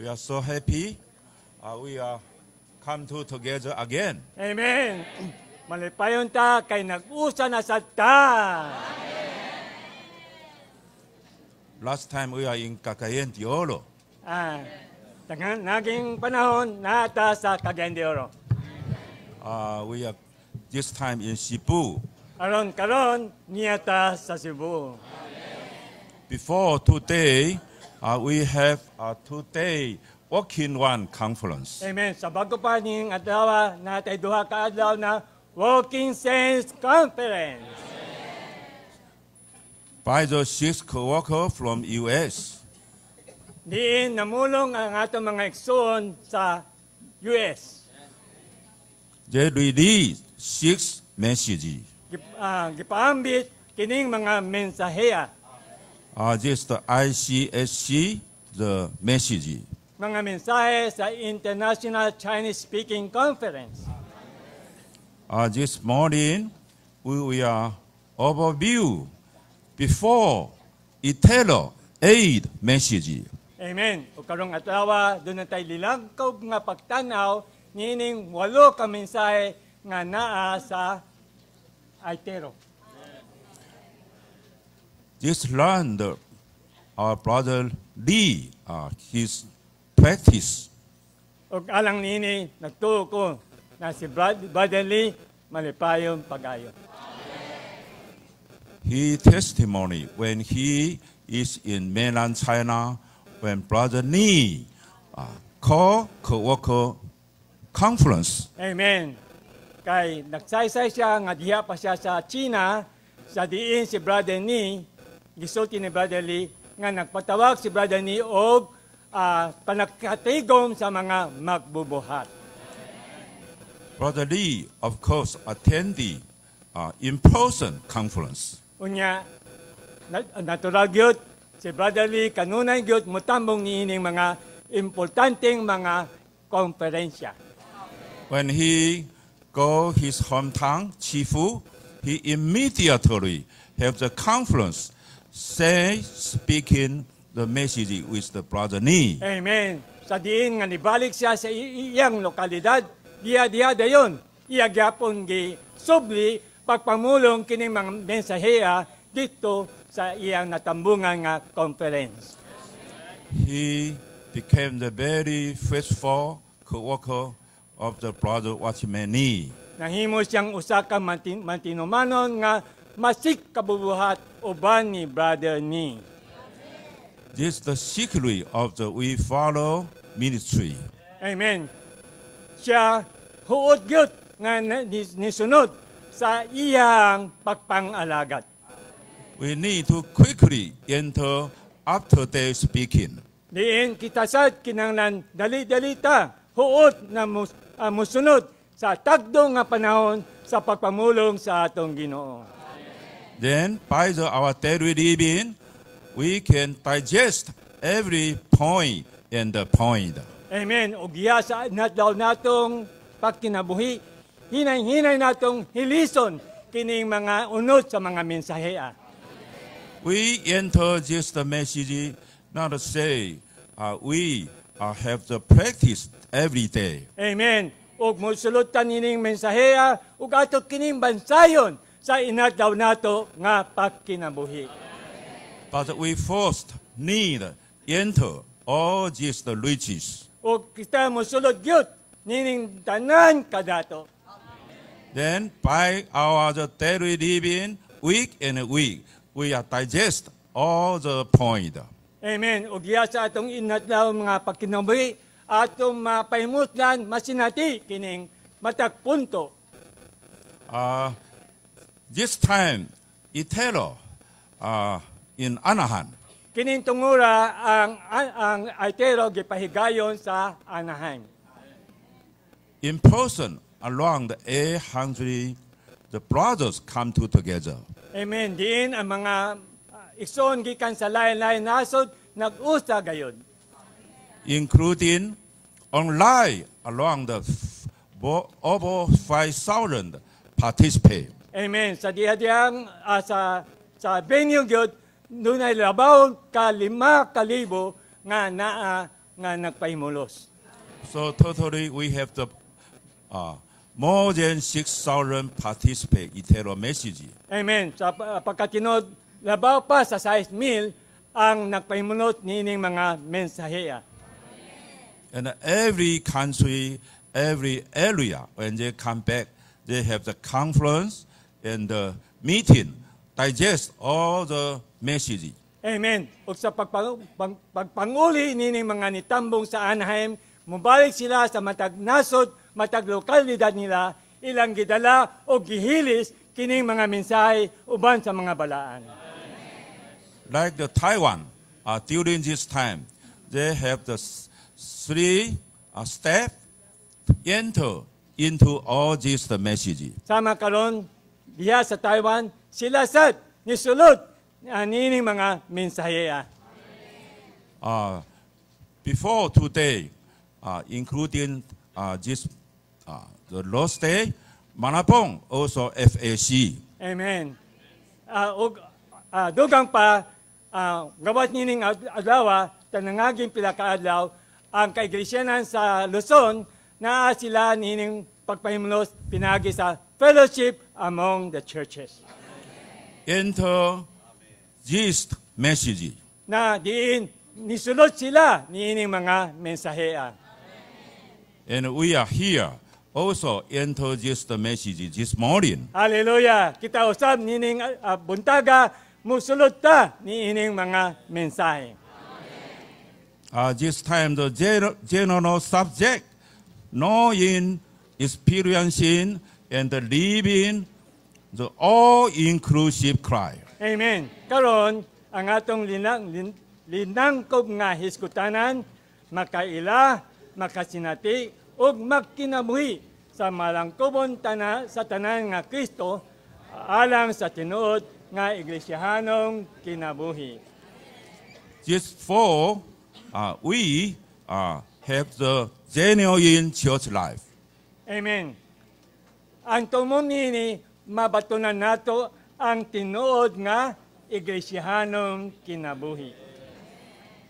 We are so happy. Uh, we are come to together again. Amen. Malipayon ta kay nag-usa na sa ta. Last time we are in Cagayan de Oro. Ah, tangan naging panahon nata sa Cagayan de Oro. Uh, we are this time in Cebu. Aron karon niyata sa Cebu. Before today, Uh, we have uh, a two-day Walking One conference. Amen. Sa bago pa ning adlaw natay duha ka adlaw na Walking Saints Conference. by the six co-worker from U.S. Diin namulong ang atong mga igsoon sa US. They released six messages. Gip- ah, gipaambit kining mga mensaheya, ah. Uh, this the ICSC, the message. mga mensahe sa International Chinese Speaking Conference. Uh, this morning, we will overview before eternal aid message. Amen. O karong adlaw doon na tayo lilangkob nga pagtanaw nining walo ka mensahe nga naa sa Aitero. This learned our brother Lee, uh, his practice. O alang nini nagtuo ko na si Brother Lee malipayon pagayo. He testimony when he is in mainland China, when brother Lee uh, call co-worker conference. Amen. Kay nagsaysay siya nga diha pa siya sa China sa diin si Brother Ni gisulti ni Brother Lee nga nagpatawag si Brother Ni og ah, panagkatigom sa mga magbubuhat. Brother Lee, of course, attended uh, in-person conference. Unya na- natural gyud si Brother Lee kanunay gyud mutambong niining mga importanteng mga konferensya. When he go his hometown, Chifu, he immediately have the conference, say, speaking the message with the brother Ni. Amen. Sa diin nga nibalik siya sa iyang lokalidad, diya-diya dayon, iya gyapon gi subli pagpamulong kini mga mensaheya dito sa iyang natambungan nga conference. He became the very faithful co-worker of the brother Watchman Ni. Nahimo siyang usa ka mantin, mantinumanon nga masik kabubuhat uban ni brother ni. This is the secret of the We Follow ministry. Amen. Siya huot gyud nga nisunod sa iyang pagpangalagat. We need to quickly enter after day speaking. Diin kita sad kinanglan dali-dalita huot na mus, ah, musunod sa tagdo nga panahon sa pagpamulong sa atong Ginoo. Then, by the, our daily living, we can digest every point and the point. Amen. O giya sa natdaw natong pagkinabuhi, hinay-hinay natong hilison kining mga unod sa mga mensaheya. We enter just the message, not to say uh, we uh, have the practice every day. Amen. Ug mosulod ta nining mensaheya ug ato kining bansayon sa inadlaw nato nga pagkinabuhi. But we first need enter all these the riches. Ug kita mosulod gyud nining tanan kadato. Then, by our the daily living, week and week, we are digest all the point. Amen. Ug giya sa atong inadlaw mga pagkinabuhi atong mapahimutlan masinati kining matag punto. Uh, this time, Itero uh, in Anaheim, Kining tungura ang ang, ang Aitero gipahigayon sa Anaheim. in person, along the 800, the brothers come to together. Amen. Diin ang mga uh, igsoon gikan sa lain-lain nasod nag-usa gayon. including online along the over 5,000 participate. Amen. Sa diha-diyang ah, sa sa venue gyud dunay labaw ka lima ka libo nga naa nga nagpahimulos. So totally we have the uh, more than 6,000 participate Itero message. Amen. Sa pa- pagkatinod, labaw pa sa 6,000 ang nagpahimulot nining mga mensaheya. And every country, every area, when they come back, they have the conference and the meeting, digest all the message. Amen. Ug sa pagpang, pag, pagpanguli nining mga nitambong sa Anaheim, mubalik sila sa matag nasod, matag lokalidad nila, ilang gidala o gihilis kining mga mensahe uban sa mga balaan. Like the Taiwan, uh, during this time, they have the three uh, step enter into all this the message. Sama karon diha sa Taiwan, sila sad nisulod uh, nining mga mensaheya. Uh, before today, uh, including uh, this uh, the last day, Manapong also FAC. Amen. Uh, ug uh, dugang pa uh, gawat nining ad- adlaw tanangaging pila ka adlaw ang kaiglesiyanan sa Luzon na sila nining pagpahimulos pinagi sa fellowship among the churches. Enter this message. Na diin nisulod sila nining mga mensaheya. And we are here also enter this the message this morning. Hallelujah. Kita usab nining uh, buntaga musulod ta niining mga mensahe. Uh, this time the gen- general subject, knowing, experiencing, and living the all-inclusive cry. Amen. Karon ang atong linang lin, linangkob nga hiskutanan makaila, makasinati ug magkinabuhi sa malangkobon tana sa tanan nga Kristo alang sa tinuod nga iglesyahanong kinabuhi. Just for uh, we uh, have the genuine church life. Amen. Ang tumong nini mabatunan nato ang tinuod nga iglesyahanong kinabuhi.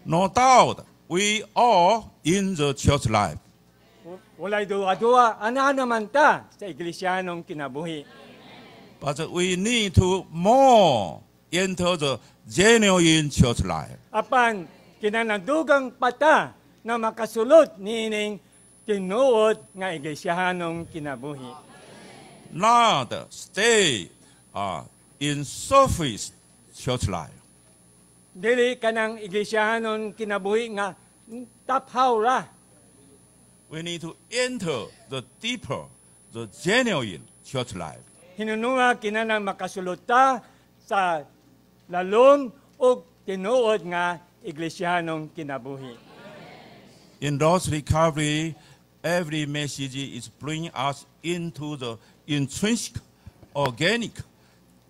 No doubt, we are in the church life. Walay duwa-duwa, ana naman ta sa iglesyanong kinabuhi. But we need to more enter the genuine church life. Apan, kinanadugang pata na makasulot nining tinuod nga iglesyahanong kinabuhi. Not stay uh, in surface church life. Dili kanang iglesyahanon kinabuhi nga taphaw ra. We need to enter the deeper, the genuine church life. Hinununga kinanang makasulot ta sa lalom o tinuod nga iglesyahanong kinabuhi. In Lord's recovery, every message is bringing us into the intrinsic, organic,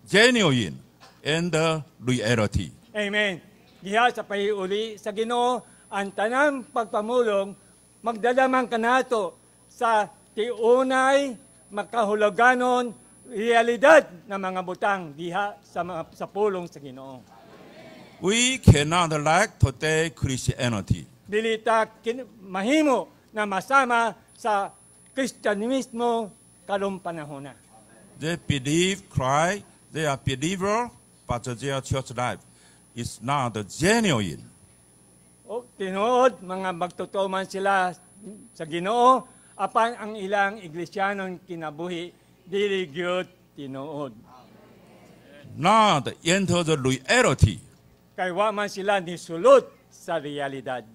genuine, and the reality. Amen. Diha sa pahiuli sa Ginoo ang tanang pagpamulong magdadaman kanato sa tiunay makahuluganon realidad ng mga butang diha sa mga, sa pulong sa Ginoo. We cannot lack today Christianity. Dili ta kin- mahimo na masama sa Kristyanismo They believe Christ, they are believer, but their church life is not genuine. O tinuod mga magtutuman sila sa Ginoo apan ang ilang iglesyanon kinabuhi dili gyud tinuod. Not enter the reality. Kay wa man sila nisulod sa realidad.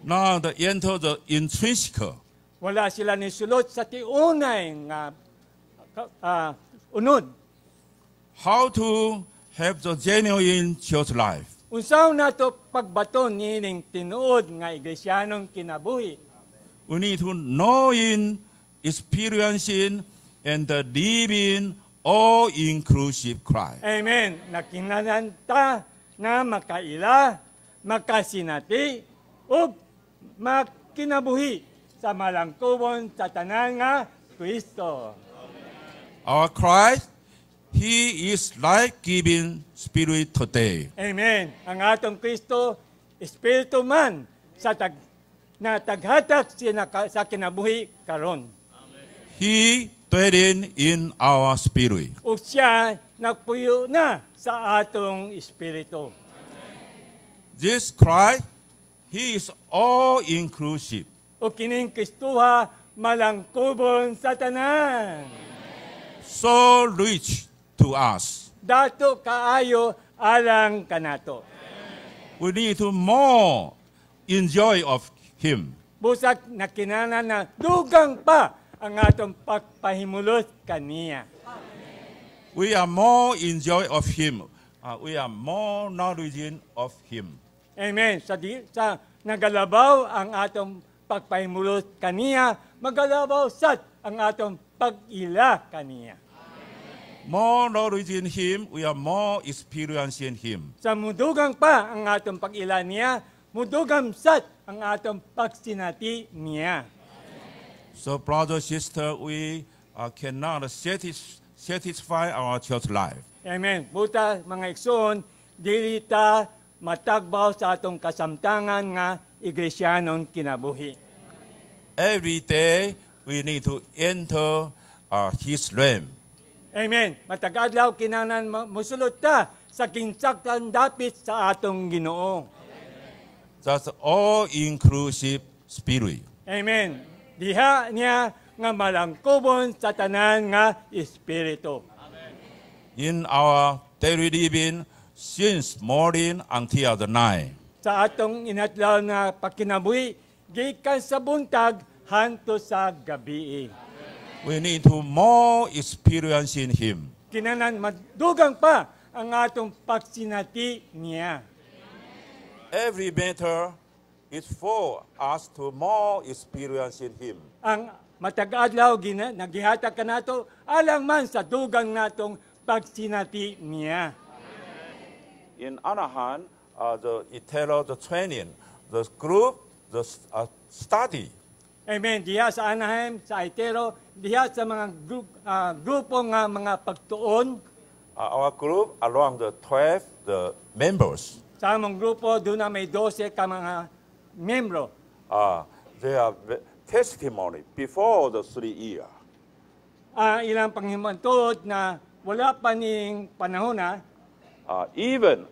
Not enter the intrinsic. Wala sila nisulod sa tiunay nga ah, unod. How to have the genuine church life? Unsaw nato pagbaton nining tinuod nga iglesyanong kinabuhi. We need to know in, experiencing, and living all-inclusive Christ. Amen. Nakinanan ta na makaila, makasinati, ug makinabuhi sa malangkubon sa tanan nga Kristo. Our Christ, He is life-giving Spirit today. Amen. Ang atong Kristo, Espiritu man sa tag na taghatak siya na ka- sa kinabuhi karon. He dwelling in our spirit. O siya nagpuyo na sa atong espiritu. This Christ, He is all inclusive. O kining Kristuha malangkubon sa tanan. so rich to us. Dato kaayo alang kanato. We need to more enjoy of Him. Busak na kinana na dugang pa ang atong pagpahimulot kaniya. We are more enjoy of Him. Uh, we are more knowledge of Him. Amen. Sa, di, sa nagalabaw ang atong pagpahimulot kaniya, magalabaw sat ang atong pag-ila kaniya. More knowledge in Him, we are more experience in Him. Sa mudugang pa ang atong pag-ila niya, mudugam sat ang atong pagsinati niya. So, brother, sister, we uh, cannot satis- satisfy our church life. Amen. Buta, mga iksoon, dili ta matagbaw sa atong kasamtangan nga iglesyanon kinabuhi. Every day, we need to enter uh, His realm. Amen. Matagadlaw kinanan ma- musulot ta sa kinsaktan dapit sa atong Ginoo. That's all-inclusive spirit. Amen. Diha niya nga malangkubon sa tanan nga espiritu. in our daily living since morning until the night. Sa atong inatlaw na pakinabuhi, gikan sa buntag hanto sa gabi. We need to more experience in Him. Kinanan madugang pa ang atong pagsinati niya. Every matter is for us to more experience in Him. Ang matag-adlaw gina nagihatag kanato alang man sa dugang natong pagsinati niya. In Anahan, uh, the eternal the training, the group, the uh, study, Amen. Diha sa Anaheim, sa Aitero, diha sa mga group, ah, grupo nga mga pagtuon, uh, our group along the 12 the members, sa among grupo doon na may 12 ka mga membro. uh, they are testimony before the three year. Ah, ilang panghimantod na wala pa ning panahon na Uh, even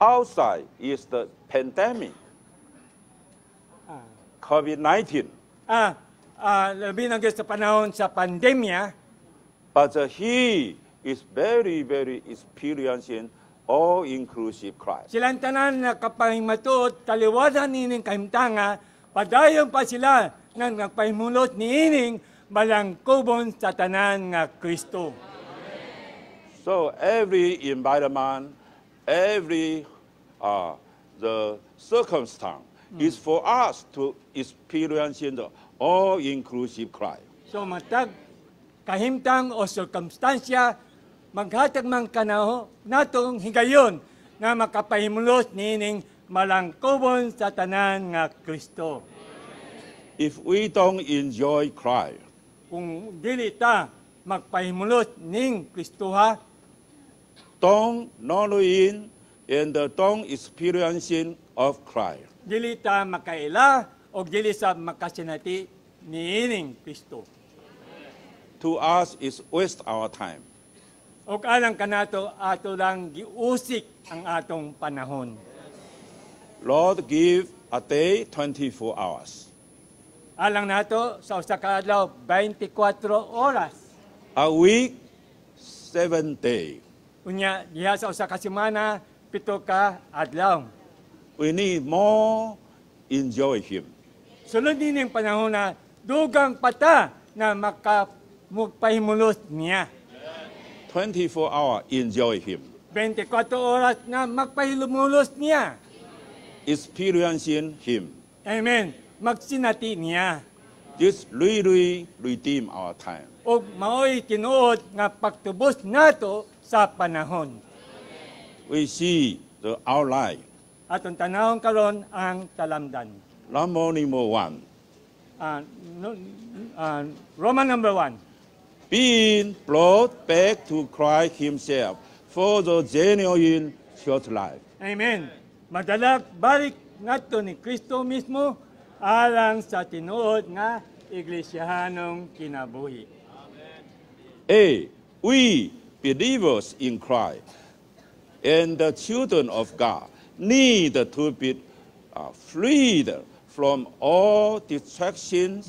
outside is the pandemic, ah, COVID-19. ah, ah, labi na sa panahon sa pandemya, But uh, he is very, very experiencing all-inclusive Christ. silang tanan na kapahimatuod, taliwadan nining kahimtanga, padayon pa sila na nagpahimulot niining balangkubon sa tanan nga Kristo. So every environment, every uh, the circumstance is for us to experiencing the all-inclusive Christ. So matag kahimtang o sirkumstansya, maghatag man kanaho natong higayon na makapahimulot nining malangkubon sa tanan nga Kristo. If we don't enjoy Christ, Kung dili ta magpahimulot ning Kristoha, don't know in and uh, don't experiencing of Christ. dili ta makaila o dili sa makasinati niining Kristo. To us is waste our time. O alang kanato ato lang giusik ang atong panahon. Lord give a day 24 hours. Alang nato sa usa ka adlaw 24 oras. A week, seven day. Unya diha sa usa ka semana pito ka adlaw. We need more enjoy Him. Sunod din ang panahon na dugang pata na makapagpahimulot niya. 24 hour enjoy Him. 24 oras na magpahilumulos niya. Experiencing Him. Amen. Magsinati niya. This really redeem our time. O maoy tinuod nga pagtubos nato sa panahon. We see the outline. Atong tanawon karon ang talamdan. Number number one. Ah, no, ah, Roman number 1. Being brought back to Christ Himself for the genuine church life. Amen. Madalag balik nato ni Kristo mismo alang sa tinuod nga iglesyahanong kinabuhi. A. We believers in Christ and the children of God need to be uh, freed from all distractions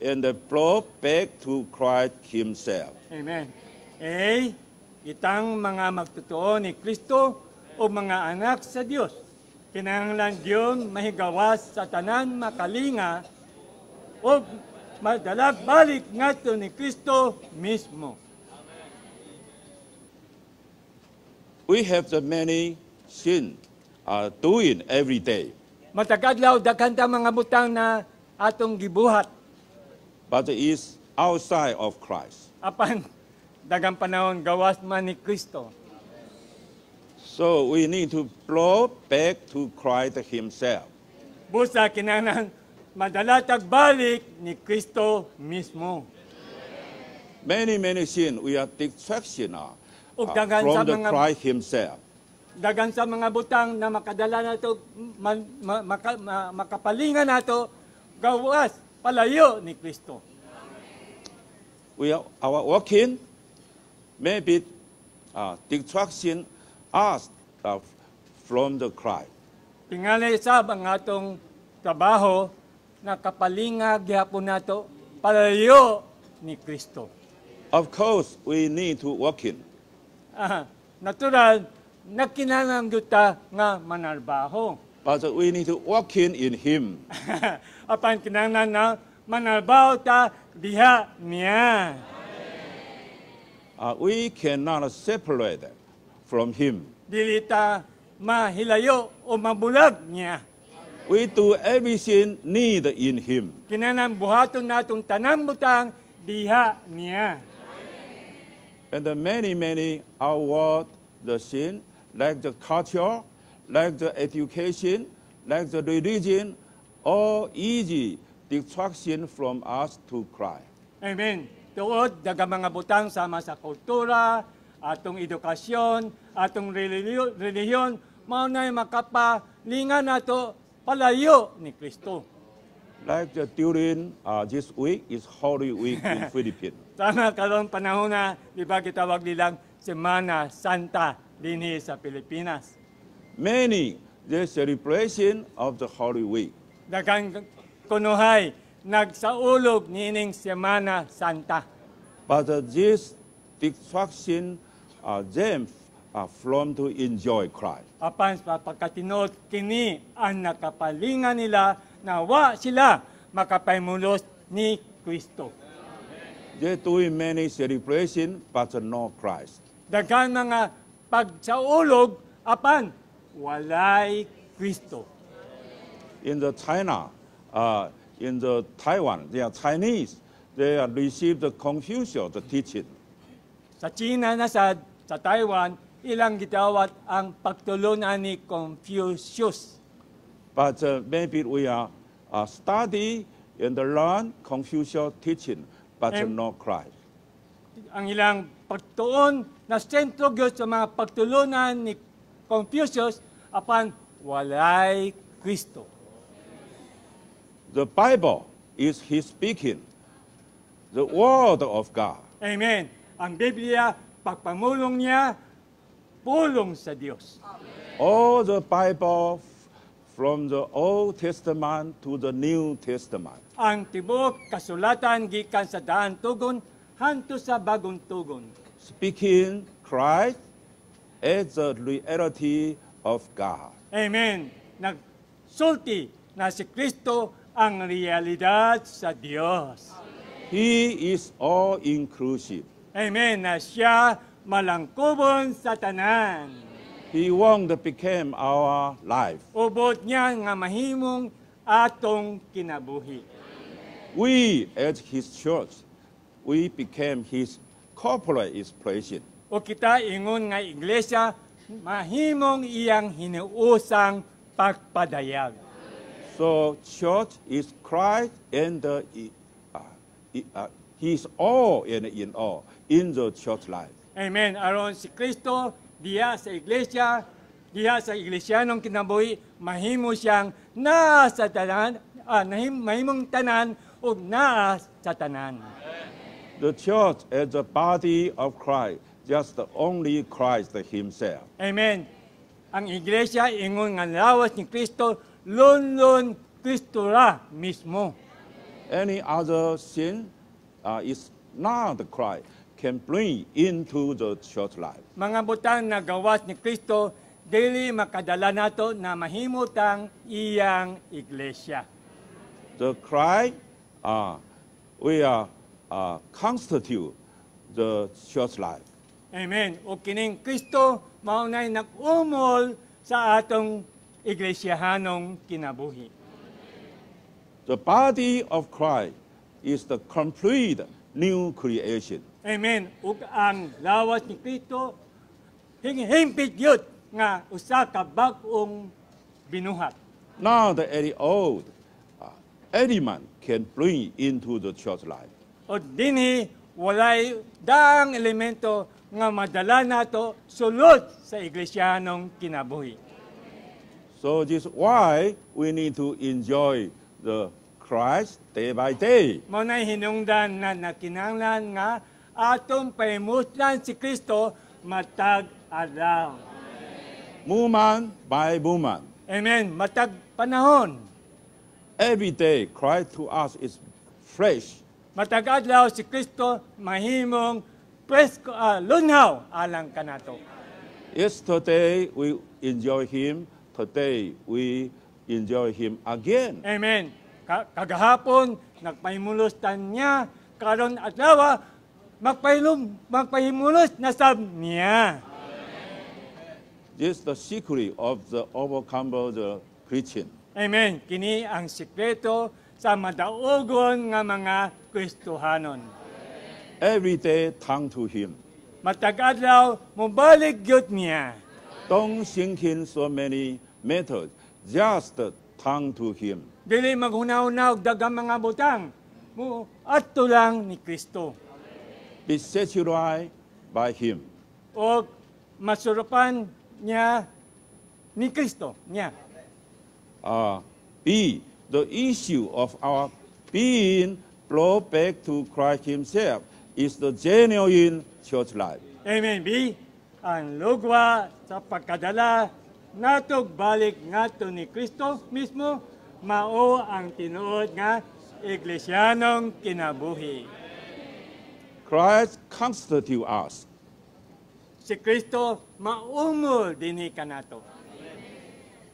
and brought back to Christ Himself. Amen. A. Itang mga magtotoo ni Kristo o mga anak sa Dios. Kinahanglan Diyon mahigawas sa tanan makalinga o madalag balik ngadto ni Kristo mismo. We have the many sin uh, doing every day, Matagadlaw daghan ta mga butang na atong gibuhat but it is outside of Christ. apan dagang panahon gawas man ni Kristo. So we need to blow back to Christ Himself. Busa kinahanglan madala tagbalik ni Kristo mismo. Many, many sin we are distraction uh, Ug uh, daghan sa the mga Christ Himself. dagan sa mga butang na makadala nato man, ma, maka, ma- makapalingan nato gawas palayo ni Kristo. We are our working maybe uh, distraction us uh, from the Christ. Tingali sab ang atong trabaho na kapalingag gihapon nato palayo ni Kristo. Of course, we need to work in. Ah, natural nakinahanglan gyud ta nga manarbaho. But we need to work in in Him. Apan kinahanglan na manarbaho ta diha niya. Uh, we cannot separate from Him. Dili ta mahilayo o mabulag niya. We do everything need in Him. Kinahanglan buhaton natong tanang butang diha niya. And many, many outward the sin, like the culture, like the education, like the religion, all easy distraction from us to cry. Amen. Tuod, daga mga butang sama sa kultura, atong edukasyon, atong relihiyon, mao na makapalingan nato palayo ni Kristo. Like the, during uh, this week is Holy Week in Philippines. Sana karon panahon na, di ba gitawag nilang Semana Santa dinhi sa Pilipinas. Many the celebration of the Holy Week. Dagang kunuhay, nagsaulog nining Semana Santa. But uh, this distraction uh, them uh, from to enjoy Christ. Apan sa pagkatinod kini ang nakapalingan nila na wa sila makapaymulos ni Kristo. They doing many celebration, but no Christ. Daghan mga pagsaulog apan walay Kristo. In the China, uh, in the Taiwan, they are Chinese. They are received the Confucius the teaching. Sa China na sa, sa Taiwan, ilang gitawat ang pagtulunan ni Confucius. But uh, maybe we are uh, study and learn Confucius teaching, but Em- no Christ. Ang ilang pagtuon na sentro gyud sa mga pagtulunan ni Confucius apan walay Kristo. The Bible is His speaking, the Word of God. Amen. Ang Biblia, pagpamulong niya, pulong sa Diyos. All the Bible from the Old Testament to the New Testament. Ang tibok kasulatan gikan sa daan tugon hanto sa bagong tugon. speaking Christ as the reality of God. Amen. Nagsulti na si Kristo ang realidad sa Diyos. He is all inclusive. Amen. Na siya malangkubon sa tanan. He won't become our life. Ubot niya nga mahimong atong kinabuhi. We, as His church, we became His corporate expression. O kita ingon nga iglesia, mahimong iyang hinuusang pagpadayag. So, church is Christ and the, uh, uh, He's all and in all in the church life. Amen. Aron si Kristo diya sa iglesia, diya sa iglesyanong kinabuhi, mahimo siyang nasa tanan, ah, nahim, mahimong tanan ug naa sa tanan. The church as the body of Christ, just only Christ himself. Amen. Ang iglesia ingon nga lawas ni Kristo lon-lon Kristo ra mismo. Any other sin uh, is not Christ can bring into the church life. Mga butang na gawas ni Kristo dili makadala nato na mahimutang iyang iglesia. The Christ, uh, we are uh, constitute the church life. Amen. O kining Kristo maunay nag-umol sa atong iglesyahanong kinabuhi. The body of Christ is the complete new creation. Amen. Ug ang lawas ni Kristo hinghimpit yun nga usa ka bag-ong binuhat. Not any old, uh, any man can bring into the church life. O dinhi walay daang elemento nga madala nato sulod sa iglesyahanong kinabuhi. So this is why we need to enjoy the Christ day by day. Mao na hinungdan na nakinanglan nga atong pahimuslan si Kristo matag adlaw. Moment by moment. Amen. Matag panahon. Every day, Christ to us is fresh. Matag adlaw si Kristo mahimong presko ah, lunhaw alang kanato. Yesterday, we enjoy Him. Today, we enjoy Him again. Amen. Ka- kagahapon nagpahimulos tan niya karon adlaw magpahilom magpahimulos na sab niya. This is the secret of the overcomer, the Christian. Amen. Kini ang sikreto sa madaogon nga mga Kristohanon. Every day, turn to Him. Matag adlaw mobalik gyud niya. Don't think in so many methods. Just turn to Him. Dili maghunaw-hunaw og daghang mga butang. Mo adto lang ni Kristo. Be satisfied by Him. O masurupan niya ni Kristo niya. Uh, B, the issue of our being brought back to Christ Himself is the genuine church life. Amen. B. Ang lugwa sa pagkadala natog balik ngato ni Kristo mismo mao ang tinuod nga iglesyanong kinabuhi. Christ constitutes us. Si Kristo maumol dinhi kanato.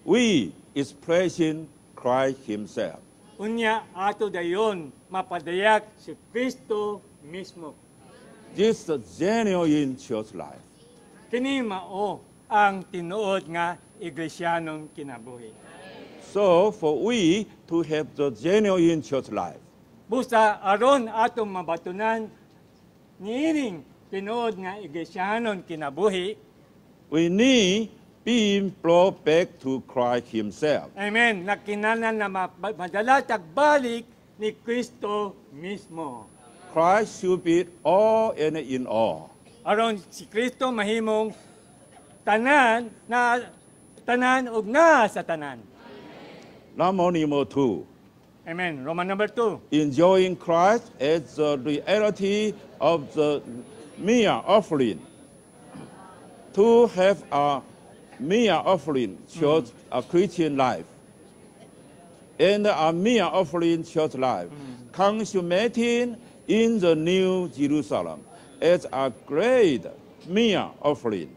We is praising Christ Himself. Unya ato dayon mapadayak si Kristo mismo. This is the genuine church life. Kini mao ang tinuod nga kinabuhi. So, for we to have the genuine church life, Busa aron atong mabatunan niining tinuod nga iglesyanon kinabuhi. we need being brought back to Christ Himself. Amen. Nakinanan na ma- madala tagbalik ni Kristo mismo. Christ should be all and in all. Aron si Kristo mahimong tanan na tanan ug na sa tanan. Number number two, Amen. Roman number 2. enjoying Christ as the reality of the mere offering. To have a mere offering church, hmm. a Christian life, and a mere offering church life, hmm. consummating in the New Jerusalem as a great mere offering.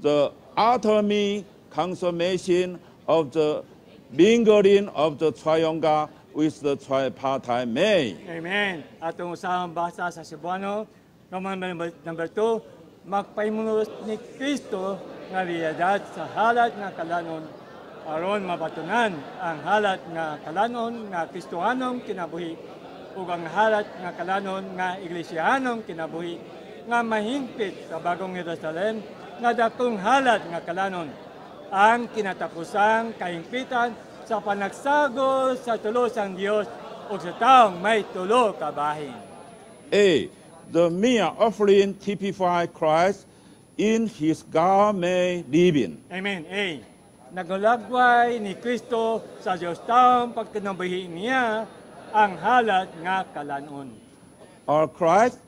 The ultimate consummation of the mingling of the triangle with the tripartite man. Amen. Atong usahang basa sa Cebuano, Roman number, number 2, magpaimunos ni Kristo nga realidad sa halat nga kalanon aron mabatunan ang halat nga kalanon nga Kristohanong kinabuhi ug ang halat nga kalanon nga iglesyahanong kinabuhi nga mahingpit sa bagong Jerusalem nga dakong halat nga kalanon ang kinatapusang kahingpitan sa panagsagos sa tulo sang Dios ug sa taong may tulo ka bahin. A. The mere offering typifies Christ in his garment living. Amen. A. nagulagway ni Kristo sa Diyos taong pagkinabuhi niya ang halat nga kalanon. Our Christ,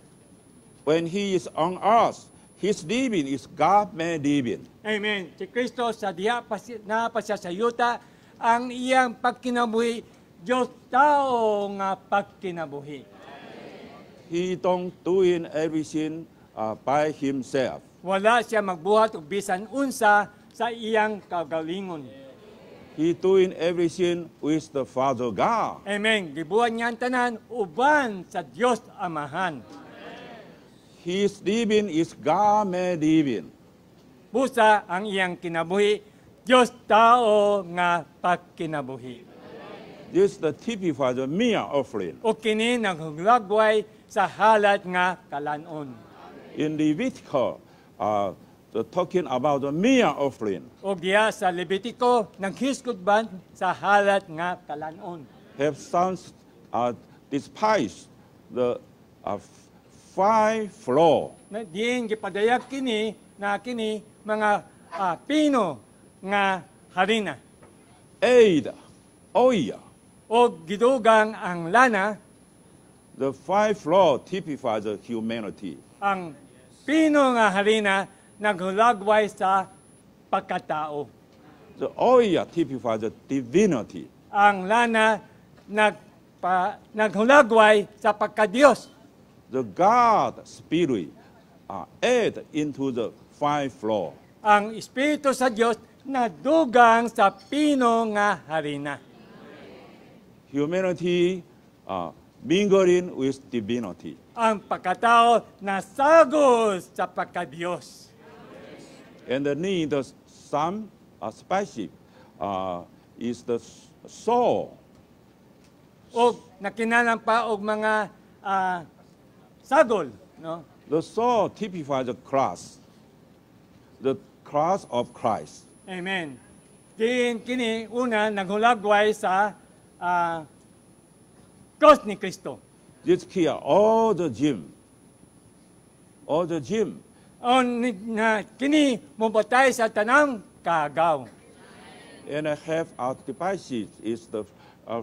when He is on earth, His living is God-man living. Amen. Si Kristo sa pasi- na pasasayuta ang iyang pagkinabuhi Diyos tao nga pagkinabuhi. He don't doing everything uh, by Himself. Wala siya magbuhat og bisan unsa sa iyang kagalingon. He doing everything with the Father God. Amen. Gibuhat niya ang tanan uban sa Dios Amahan. His living is God-man living. Busa ang iyang kinabuhi Dios tao nga pagkinabuhi. This the typifies the mere offering. O kini naghuglagway sa halat nga kalanon. In Levitical, uh, the talking about the mere offering. O diya sa Levitico naghiskod ban sa halat nga kalanon. have some uh, despise the uh, five floor. Na diin gipadayag kini na kini mga ah, pino nga harina Aid, oil. o gidugang ang lana The five floor typifies the humanity. ang pino nga harina naghulagway sa pagkatao. The oil typifies the divinity. Ang lana nagpa, naghulagway sa pagkadiyos. The God spirit uh, add into the five floor. Ang Espiritu sa Diyos nadugang sa pino nga harina. Humanity uh, mingling with divinity. Ang pagkatao nasagos sa pagkadiyos. And the need of some uh, spaceship uh, is the soul. O nakinanan pa og mga ah, sagol, no? The soul typifies the cross, the cross of Christ. Amen. Din kini una naghulagway sa ah, cross ni Kristo. Here, all the gym, all the gym, O ni, na kini mobatay sa tanang kagaw. and I have our devices is the uh,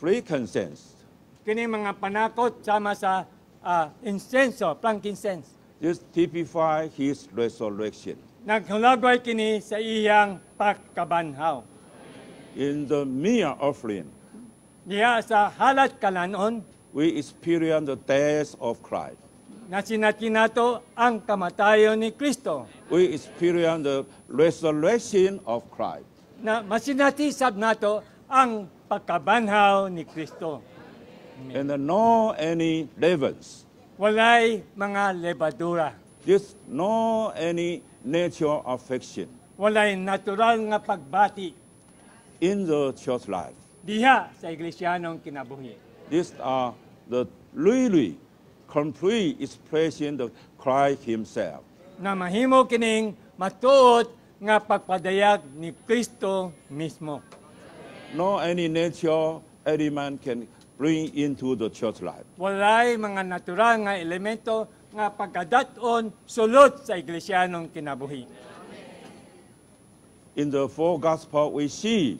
frankincense. Kini mga panakot sama sa ah, insenso, frankincense. This typify his resurrection. Naghulagway kini sa iyang pagkabanhaw. In the mere offering, Diya sa halat kalanon, we experience the death of Christ. nasinati nato ang kamatayon ni Kristo. We experience the resurrection of Christ. Na masinati sab nato ang pagkabanhaw ni Kristo. And no any levels. Walay mga lebadura. This no any nature affection Walay natural nga pagbati in the church life. diha sa iglesyanong kinabuhi. These are the really complete expression of Christ Himself. Na mahimo kining matuot nga pagpadayag ni Kristo mismo. No any nature element can bring into the church life. Walay mga natural nga elemento nga pagkadaton sulod sa iglesyanong kinabuhi. In the four gospel, we see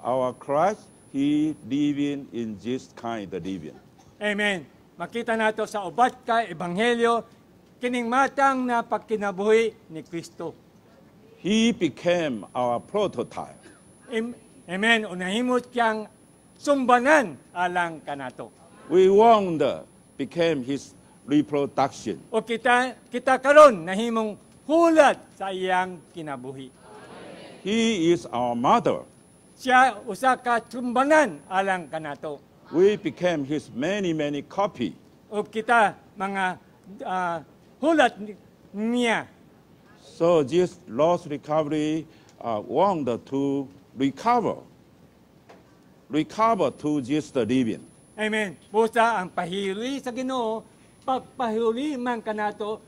our Christ, He living in this kind of living. Amen. Makita nato sa ubat ka ebanghelyo kining matang na pagkinabuhi ni Kristo. He became our prototype. Am- Amen. Unahimot kiyang sumbanan alang kanato. We want became His reproduction. O kita kita karon nahimong hulat sa iyang kinabuhi. He is our mother. Siya usa ka alang kanato. We became His many, many copy. O kita mga ah, hulat niya. So this lost recovery uh, want to recover, recover to this living. Amen. Busa ang pahili sa Ginoo, pagpahili man kanato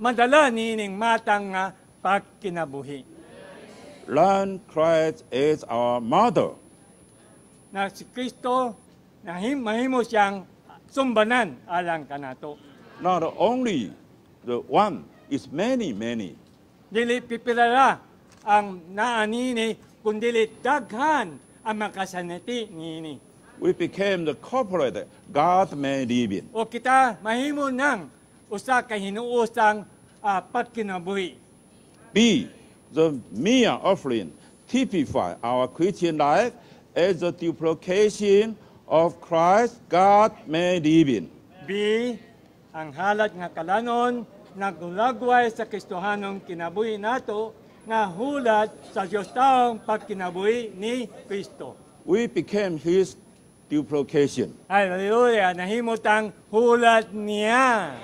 madala nining matang nga pagkinabuhi. Learn Christ as our mother. Na si Kristo nahim mahimo siyang sumbanan alang kanato. Not only the one, it's many, many. Dili pipilala ang naani ni kundi daghan ang makasanati niini. We became the corporate God-man living. O kita mahimo nang usa ka hinuusang uh, pagkinabuhi. B. The mere offering typify our Christian life as a duplication of Christ, God-man living. B. Ang halat nga kalanon nagulagway sa Kristohanong kinabuhi nato nga hulat sa Diyos taong pagkinabuhi ni Kristo. We became his duplication. Hallelujah! Nahimutang hulat niya.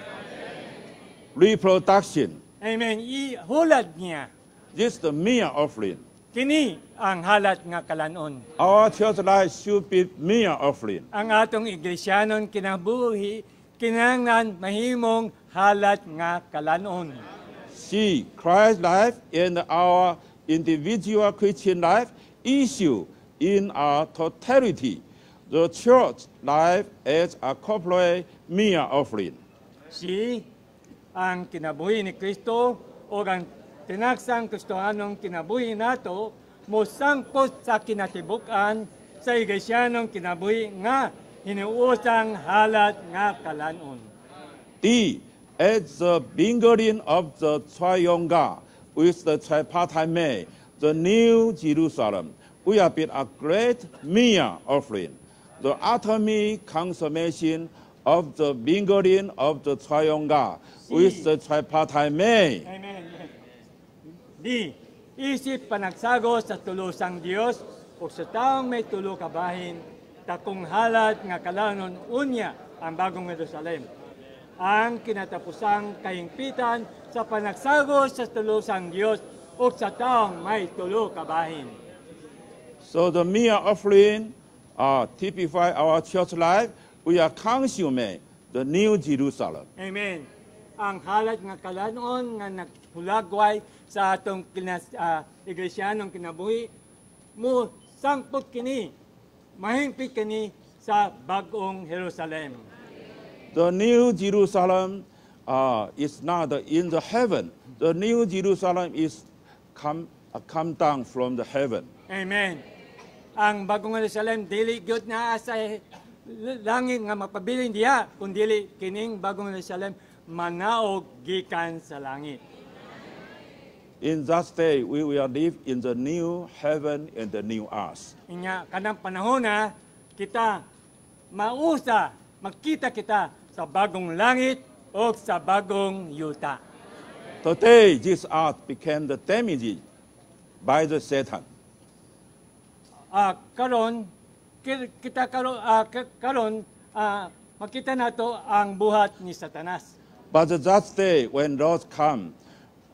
Reproduction. Amen. I hulat niya. This is the mere offering. Kini ang halat nga kalanon. Our church life should be mere offering. Ang atong iglesia,non kinabuhi kinanglan mahimong halat nga kalanon. C. Christ's life and our individual Christian life issue in our totality. The church life as a corporate mere offering. Si ang kinabuhi ni Kristo o ang tinaksang Kristohanong kinabuhi nato mosangkot sa kinatibukan sa iglesia,non kinabuhi nga hinuusang halat nga kalanon. D. As the mingling of the triune God with the tripartite man, the new Jerusalem, we have been a great mere offering. The ultimate consummation of the mingling of the triune God with the tripartite man. Amen. D. Isip panagsago sa tulusang Dios o sa taong may tulo kabahin, takong halat nga kalanon unya ang bagong Jerusalem. Ang kinatapusang kahingpitan sa panagsago sa tulusang Dios o sa taong may tulo kabahin. So the mere offering uh, typify our church life. We are consuming the new Jerusalem. Amen. Ang halat nga kalanon nga naghulagway sa atong kinas, uh, iglesianong kinabuhi mo sangpot kini mahingpit kini sa bagong Jerusalem. The new Jerusalem uh, is not in the heaven. The new Jerusalem is come, uh, come down from the heaven. Amen. Ang bagong Jerusalem dili gyud na sa langit nga mapabilin diha kundi kining bagong Jerusalem manaog gikan sa langit. In that day, we will live in the new heaven and the new earth. Inya kanang panahon na kita mausa makita kita sa bagong langit o sa bagong yuta. Today, this earth became the damaged by the Satan. Ah, karon ki- kita karon ah, ka- karon ah, makita nato ang buhat ni Satanas. But that day, when Lord come,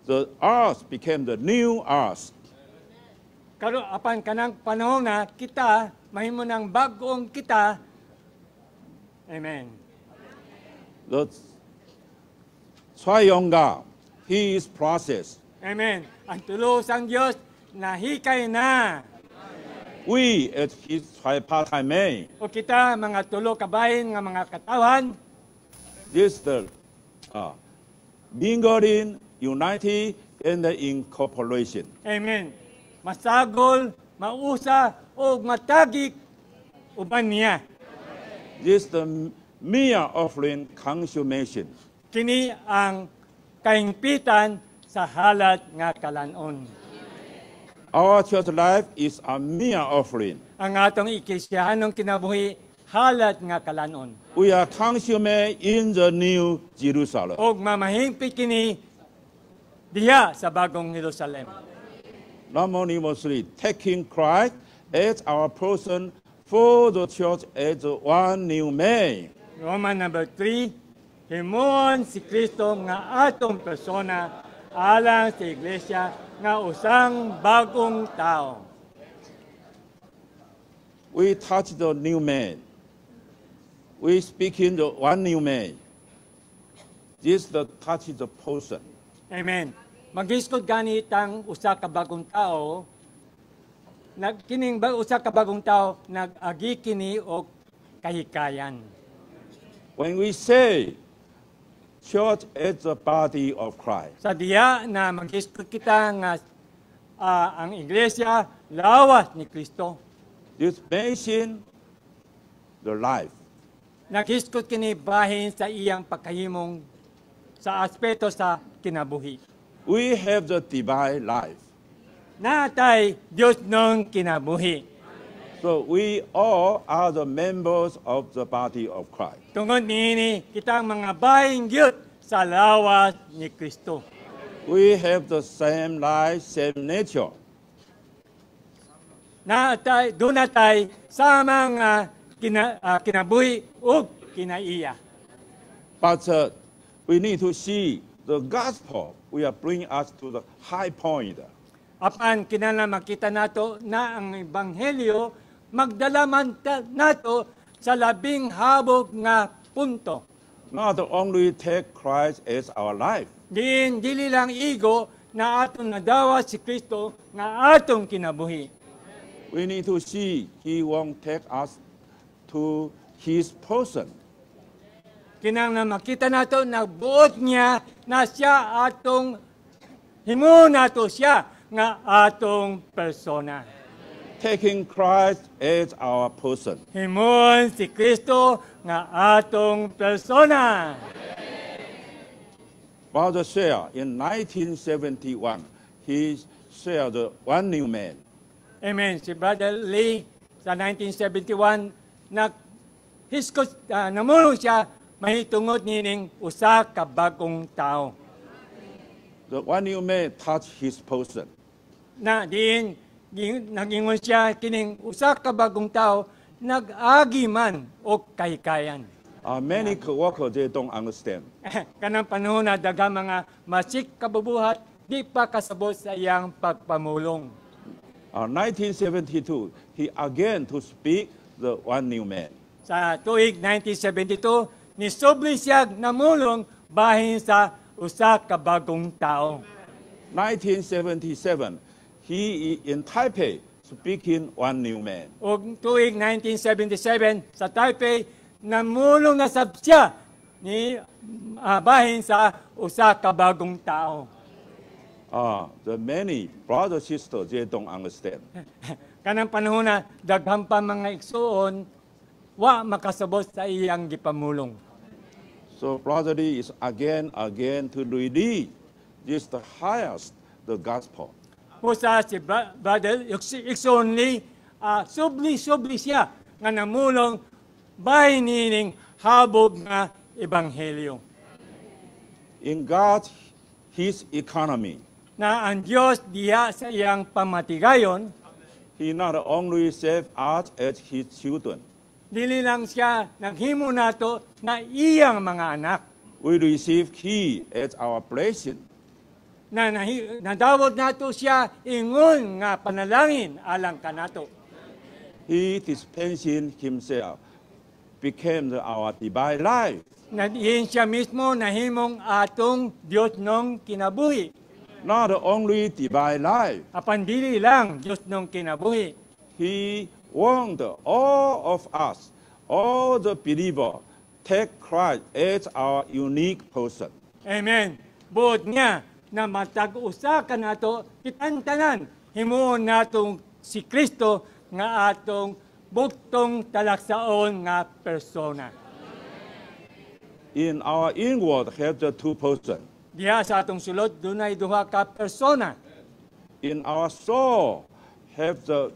the earth became the new earth. Karon apan kanang panahon na kita mahimo ng bagong kita. Amen. The triune God, He is process. Amen. Ang tulo sang Dios nahikay na. We, His tripartite man, O kita mga tulo kabahin nga mga katawan, this the uh, mingling, unity, and the incorporation. Amen. Masagol, mausa, o matagik, uban niya. This the mere offering consummation. Kini ang kahingpitan sa halat nga kalanon. Our church life is a mere offering. Ang atong ikisyahanong kinabuhi, halat nga kalanon. We are consuming in the new Jerusalem. O mamahingpit kini diha sa bagong Jerusalem. Number number three, taking Christ as our person for the church as one new man. Roman number 3, himuon si Kristo nga atong persona alang sa iglesia nga usang bagong tao. We touch the new man. We speak in the one new man. This the touch the person. Amen. Magiskod gani tang usa ka bagong tao nag kining ba usa ka bagong tao nag-agi kini og kahikayan. When we say church as the body of Christ, Sa diya na magiskod kita nga ah, ang iglesia lawas ni Kristo. This machine, the life. Naghiskot kini bahin sa iyang pagkahimong sa aspeto sa kinabuhi. We have the divine life. Natay Diyos ng kinabuhi. So we all are the members of the body of Christ. Tungod niini kitang mga bahing Diyos sa lawas ni Kristo. We have the same life, same nature. Natay dunatay sa mga kina, ah, kinabuhi ug kinaiya. But uh, we need to see the gospel will bring us to the high point. Apan kinala makita nato na ang ebanghelyo magdala man ta- nato sa labing habog nga punto. Not only take Christ as our life, Diin dili lang igo na aton nadawa si Kristo nga atong kinabuhi. we need to see He won't take us to His person. Kinang na makita nato na buot niya na siya atong himo nato siya nga atong persona. Taking Christ as our person. Himon si Kristo nga atong persona. Brother Share, in 1971, he shared one new man. Amen. Si Brother Lee sa 1971 nag hiskos uh, namulong siya mahitungod nining usa ka bagong tao. The one new man touched his person. Na diin ging- nagingon siya kining usa ka bagong tao nag-agi man og kahikayan. Uh, many co-workers, they don't understand. Kanang panahon na daga mga masik kabubuhat di pa kasabot sa iyang pagpamulong. Uh, 1972, he again to speak the one new man. Sa tuig 1972, nisubli siya namulong bahin sa usa ka bagong tao. 1977, he in Taipei speaking one new man. ug tuig 1977 sa Taipei namulong na sab siya ni ah, bahin sa usa ka bagong tao. Uh, the many brothers sisters they don't understand. Kanang panahon na daghang pa mga igsuon wa makasabot sa iyang gipamulong. So brother Lee is again again to release this the highest the gospel. Pusa si Brother Lee, ah, subli-subli siya nga namulong bahin nining habog nga ebanghelyo. In God, His economy, Na ang Dios diha sa iyang pamatigayon He not only saved us as His children, Dili lang siya naghimo nato na iyang mga anak we receive He as our blessing. Na nadawod nato siya ingon nga panalangin alang kanato. He dispensing Himself became the- our divine life. Na diin siya mismo nahimong atong Dios nung kinabuhi. Not only divine life, Apan dili lang Dios nung kinabuhi. He want all of us, all the believer, take Christ as our unique person. Amen. Buot niya na matag-usa ka nato kitantanan himuon natong si Kristo nga atong buktong talaksaon nga persona. In our inward have the two person. Diha sa atong sulod dunay duha ka persona. In our soul have the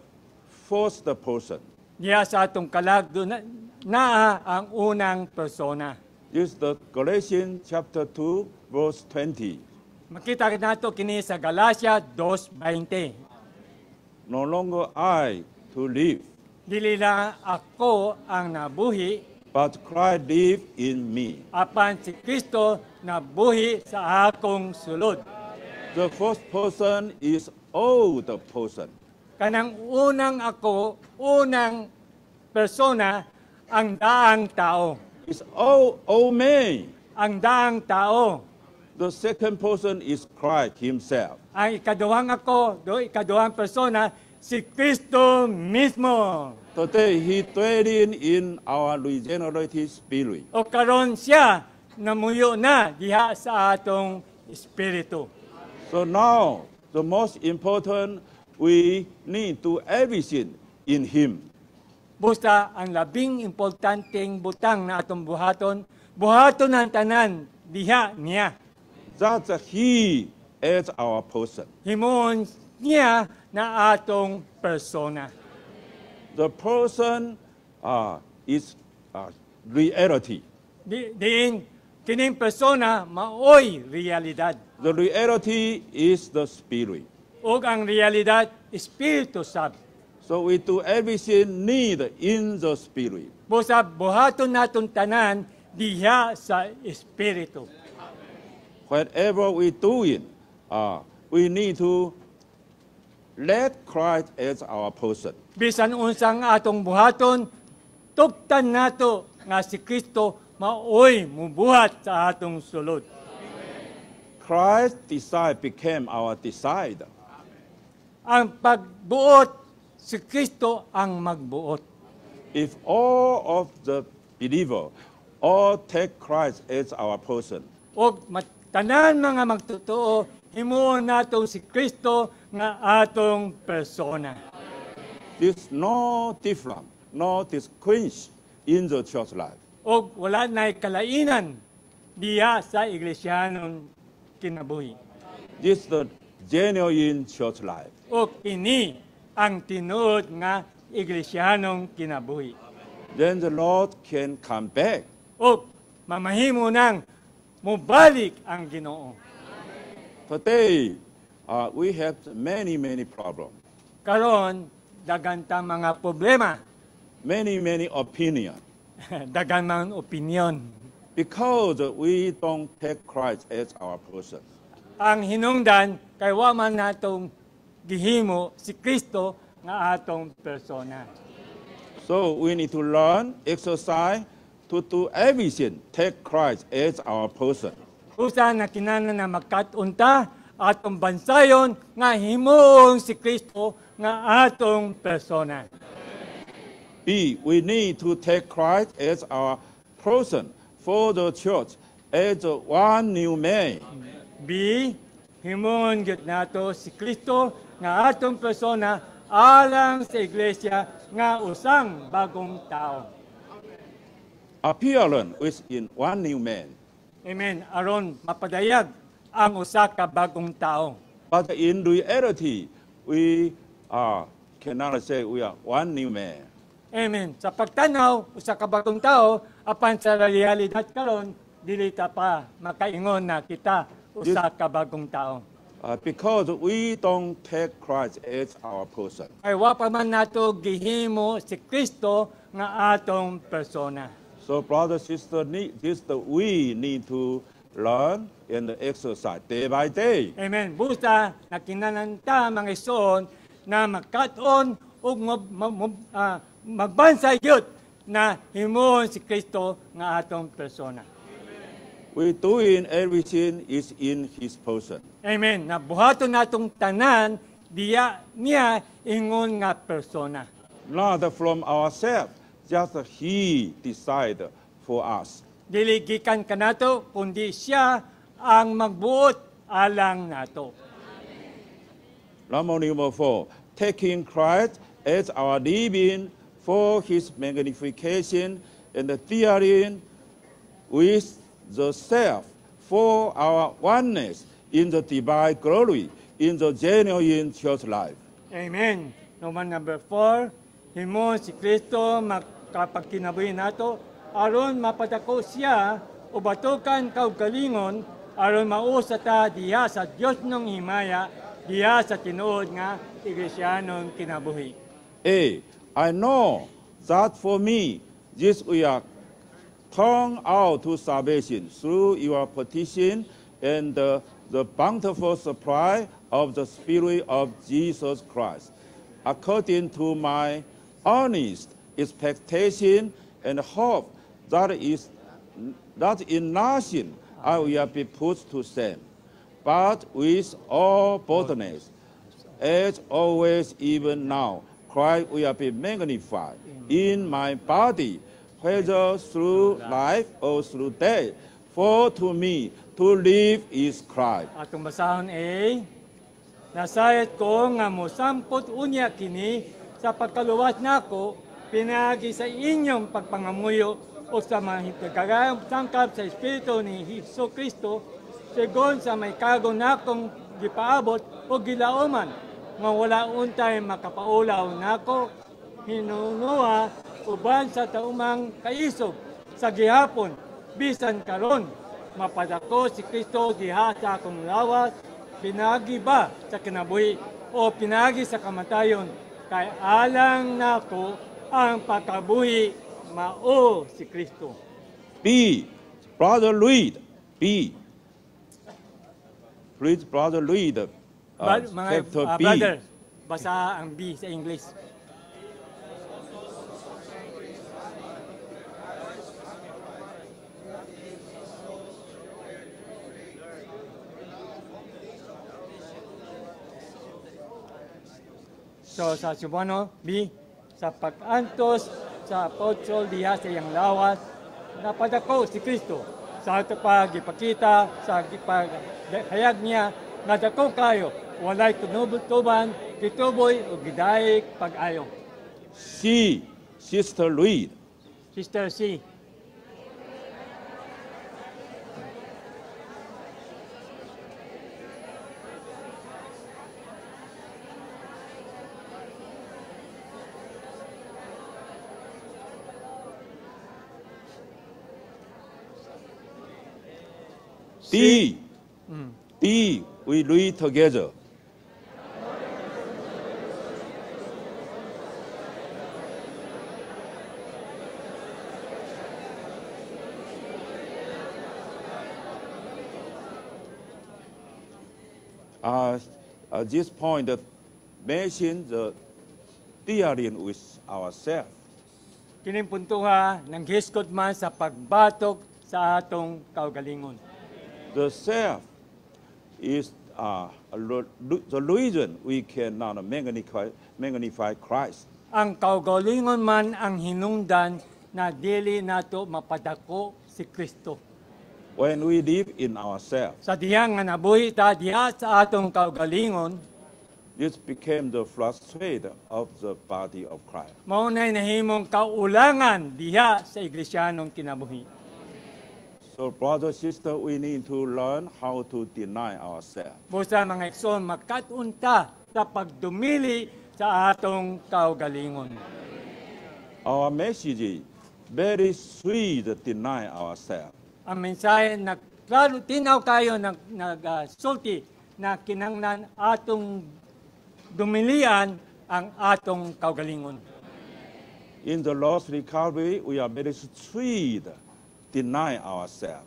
first person. Diha sa atong kalag dunay naa ang unang persona. Is the Galatians chapter 2, verse 20. Makita nato kini sa Galacia 2:20. No longer I to live, Dili lang ako ang nabuhi, but Christ live in me. apan si Kristo nabuhi sa akong sulod. The first person is old person. Kanang unang ako, unang persona, ang daang tao. It's old, old man. Ang daang tao. The second person is Christ himself. Ang ikaduhang ako, do ikaduhang persona, si Kristo mismo. Today, he dwelling in our regenerated spirit. O karon siya, namuyo na diha sa atong espiritu. So now, the most important, we need to everything in Him. Busta ang labing importanteng butang na atong buhaton, buhaton ang tanan diha niya. That He is our person. He Himon niya na atong persona. The person uh, is uh, reality. Diin, kining persona maoy realidad. The reality is the Spirit. O ang realidad, Espiritu Sab. So we do everything need in the Spirit. Busa buhaton naton tanan diha sa Espiritu. Whatever we do it, uh, we need to let Christ as our person. Bisan unsang atong buhaton, tugtan nato nga si Kristo maoy mubuhat sa atong sulod. Christ decide became our decider. Ang pagbuot, si Kristo ang magbuot. If all of the believer all take Christ as our person, O mat- tanan mga magtotoo, himuon natong si Kristo nga atong persona. there's no different, no distinction in the church life. O wala na'y kalainan diya sa iglesyanong kinabuhi. This is the genuine church life. O kini ang tinuod nga iglesyanong kinabuhi. Then the Lord can come back. O mamahimo nang mubalik ang Ginoo. Today, uh, we have many, many problems, Karon daganta mga problema, many, many opinions, dagan mga opinion. because we don't take Christ as our person. Ang hinungdan kay wa man natong gihimo si Kristo nga atong persona. So we need to learn, exercise, to do everything, take Christ as our person. Usa na kinahanglan na magkatunta atong bansayon nga himuong si Kristo nga atong persona. B, we need to take Christ as our person for the church, as one new man. B. Himuon gyud nato si Kristo nga atong persona alang sa iglesia nga usang bagong tao. Appearance within one new man. Amen. Aron mapadayag ang usa ka bagong tao. But in reality, we uh, cannot say we are one new man. Amen. Sa pagtanaw usa ka bagong tao apan sa realidad karon dili ta pa makaingon na kita usa ka bagong tao. Uh, because we don't take Christ as our person. Ay wa pa man nato gihimo si Kristo nga atong persona. So, brother, sister, need, this we need to learn and exercise day by day. Amen. Busa na kinananta mga ison na makaton ug mag, mag, mag, ah, magbansay gyud na himuon si Kristo nga atong persona. We doing everything is in His person. Amen. Na buhaton natong tanan diya niya ingon nga persona. Not from ourselves, just He decide for us. Dili gikan kanato kundi siya ang magbuot alang nato. Number number four, taking Christ as our living for His magnification and the with the self for our oneness in the divine glory in the genuine church life. Amen. Roman number 4, himo si Kristo makapagkinabuhi nato aron mapadako siya o batukan kaugalingon aron mausa ta sa Dios himaya sa tinuod nga iglesyanong kinabuhi. Know that for me, this we are turned out to salvation through your petition and the, the bountiful supply of the Spirit of Jesus Christ, according to my earnest expectation and hope that is that in nothing I will be put to shame, but with all boldness, as always, even now, Christ will be magnified in my body, whether through life or through death. For to me, to live is Christ. Atong basahon A, Nasayat ko nga mosampot unya kini sa pagkaluwas nako pinagi sa inyong pagpangamuyo o sa mga kagayang sangkap sa Espiritu ni Hesus Kristo segon sa may kago nakong gipaabot o gilauman nga wala untay makapaulaw nako hinunuha uban sa taumang kaisog sa gihapon bisan karon mapadako si Kristo diha sa akong lawas pinagi ba sa kinabuhi o pinagi sa kamatayon kay alang nako ang pagkabuhi mao si Kristo. B. Brother read. B. Please, brother read. Uh, Ba- mga chapter ah, B. brother, basa ang B sa English. So sa Subano, B, sa pag-antos sa apostol diha sa iyang lawas, napadako si Kristo sa ato pagipakita sa gipagayag niya nga dako kayo walay tunuban gituboy o gidayek pag-ayo. C. Sister read. Sister C. D. Mm. D. We read together. Uh, at this point, uh, mention the dealing with ourselves. Kining puntuha ng hiskot man sa pagbatok sa atong kaugalingon. The self is uh, the reason we cannot magnify, magnify Christ. Ang kaugalingon man ang hinungdan na dili nato mapadako si Kristo. When we live in ourselves, Sa diyang nga nabuhi ta diha sa atong kaugalingon, this became the frustrate of the body of Christ. mao nay nahimong kaulangan diha sa iglesiyanong kinabuhi. So, brother, sister, we need to learn how to deny ourselves. Busa mga ikson makatunta sa pagdumili sa atong kaugalingon. Our message is very sweet, deny ourselves. Ang mensahe na klaro tinaw kayo nag nagsulti na kinanglan atong dumilian ang atong kaugalingon. In the Lord's recovery, we are very sweet, deny ourselves.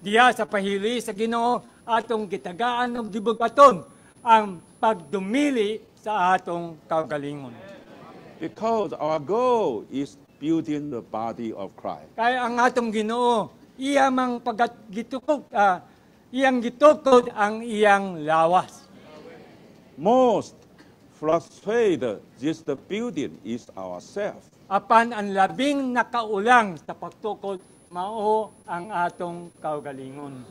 Diya sa pahili sa Ginoo atong gitagaan og gibugaton ang pagdumili sa atong kaugalingon. Because our goal is building the body of Christ. Kaya ang atong Ginoo iya mang pagat gitukod ah, iyang gitukod ang iyang lawas. Most frustrated this the building is ourselves. Apan ang labing nakaulang sa pagtukod mao ang atong kaugalingon.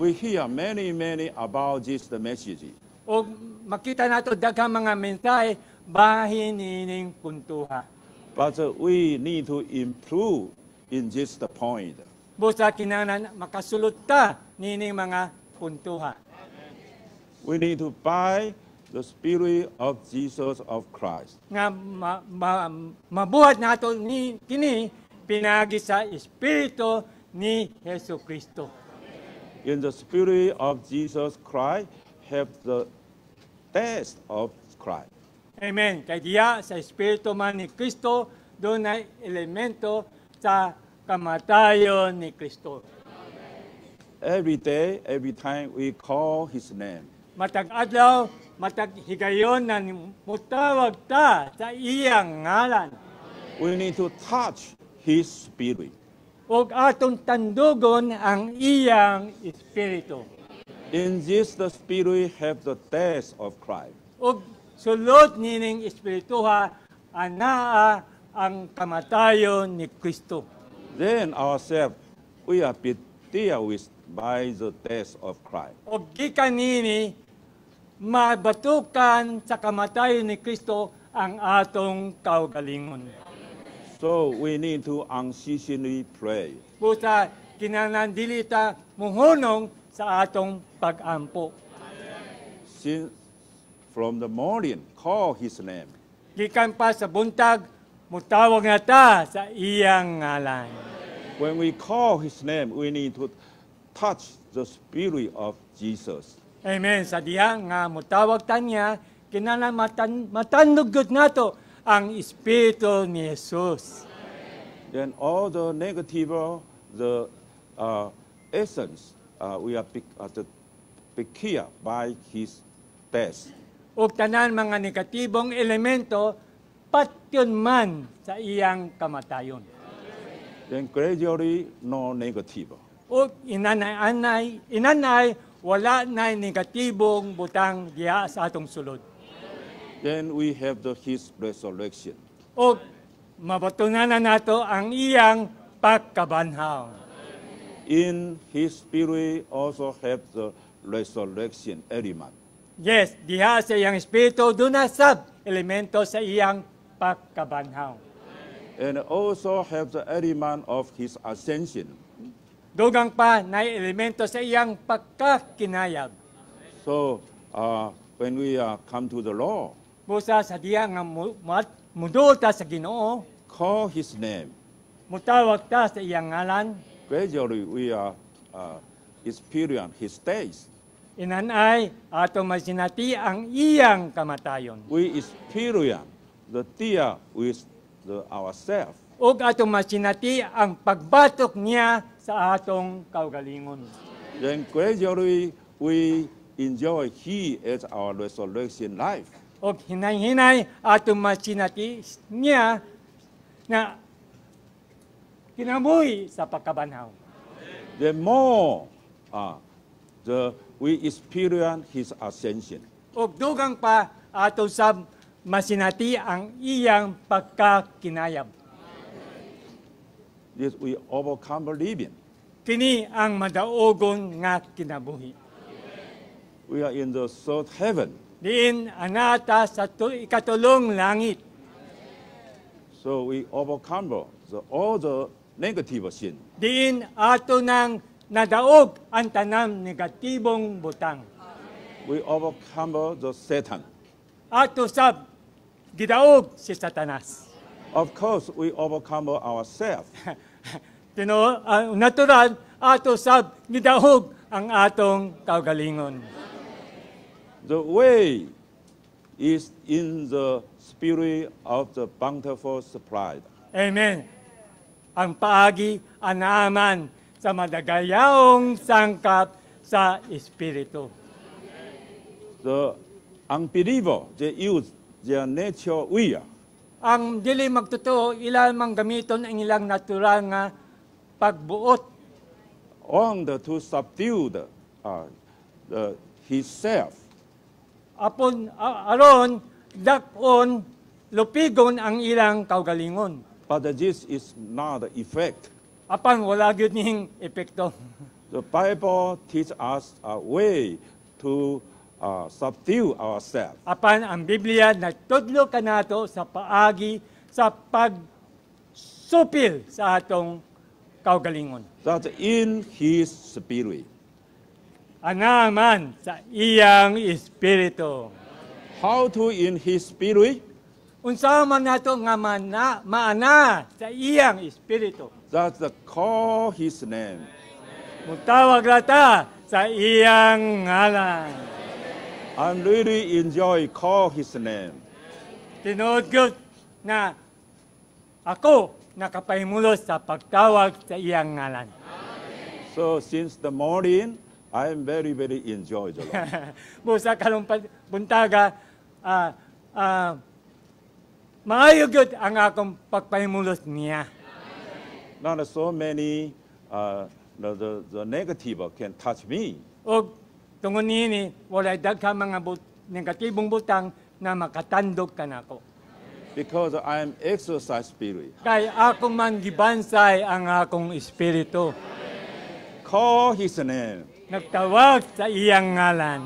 We hear many, many about this the message. O makita nato daghang mga mensahe bahin nining puntuha. But uh, we need to improve in this the point. Busa kinahanglan makasulot ta nining mga puntuha. We need to buy the spirit of Jesus of Christ. Nga ma, ma, mabuhat nato ni kini pinagi sa espiritu ni Hesus Kristo. In the spirit of Jesus Christ, have the death of Christ. Amen. Kay diya sa espiritu man ni Kristo doon ay elemento sa kamatayon ni Kristo. Every day, every time we call His name, Matag adlaw, matag higayon na mutawag ta sa iyang ngalan. we need to touch His spirit. ug atong tandugon ang iyang espiritu. In this, the spirit have the death of Christ. Ug sulod nining espirituha anaa ang kamatayon ni Kristo. Then ourselves, we are dealt with by the death of Christ. Ug gikan nini mabatukan sa kamatayon ni Kristo ang atong kaugalingon. So we need to unceasingly pray. Pusa, kinahanglan dili muhunong sa atong pag-ampo. Since from the morning, call his name. Gikan pa sa buntag, mutawag na ta sa iyang ngalan. When we call his name, we need to touch the spirit of Jesus. Amen. Sa diha nga mutawag ta niya, kinahanglan matan matandog nato ang espiritu ni Jesus. Then all the negative, uh, the uh, essence, uh, we are pick, uh, the, pick here by his death. ug tanan mga negatibong elemento patyon man sa iyang kamatayon. Then gradually, no negative. Ug inanay-anay, inanay wala na negatibong butang diha sa atong sulod. Then we have the his resurrection. Ug mabatunan na nato ang iyang pagkabanhaw. In his spirit also have the resurrection element. Yes, diha sa iyang espiritu doon na sab elemento sa iyang pagkabanhaw. And also have the element of his ascension. Dugang pa na elemento sa iyang pagkakinayag. So uh, when we uh, come to the law, Busa sa diha nga mu- mat- mudul ta sa Ginoo, call his name. mutawag ta sa iyang ngalan, Gradually, we are uh, experience his days. inanay ato masinati ang iyang kamatayon. We experience the tear with the ourselves. Ug ato masinati ang pagbatok niya sa atong kaugalingon. Then gradually, we enjoy he as our resurrection life. Ug hinay-hinay ato masinati niya na kinabuhi sa pagkabanhaw. The more uh, the we experience his ascension. Ug dugang pa ato sab masinati ang iyang pagkakinayab. This we overcome living. Kini ang madaogon nga kinabuhi. We are in the third heaven. Diin anata sa tu- ikatulong langit. So we overcome the, all the negative sin. Diin ato nang nadaog ang tanam negatibong butang. We overcome the Satan. Ato sab gidaog si Satanas. Of course, we overcome ourselves. Tino, uh, natural ato sab gidaog ang atong kaugalingon. The way is in the spirit of the bountiful supply. Amen. Ang paagi anaman sa madagayawong sangkap sa Espiritu. The unbeliever, they use their natural will. Ang dili magtotoo, ilan mang gamiton ang ilang natural nga pagbuot on the, to subdue the, uh, the, his self. Apon a- aron dakon lupigon ang ilang kaugalingon. But this is not the effect. Apan wala gyud ning epekto. The Bible teaches us a way to uh, subdue ourselves. Apan ang Biblia nagtudlo kanato sa paagi sa pagsupil sa atong kaugalingon. That in his spirit. Anaman sa iyang espiritu. How to in his spirit? Unsa man nato nga mana, maana sa iyang espiritu. That the call his name. Mutawag rata sa iyang ngalan. I'm really enjoy call his name. Tinuod gyud na ako nakapahimulos sa pagtawag sa iyang ngalan. So since the morning, I am very, very enjoy the Lord. Busa pa- buntaga, ah ah maayo gyud ang akong pagpahimulos niya. Not so many uh, the, the, the negative can touch me. Og tungod niini walay daghang mga but, negatibong butang na makatandog kanako. Because I am exercise spirit. Kay ako man gibansay ang akong espiritu. Call his name. Nagtawag sa iyang ngalan.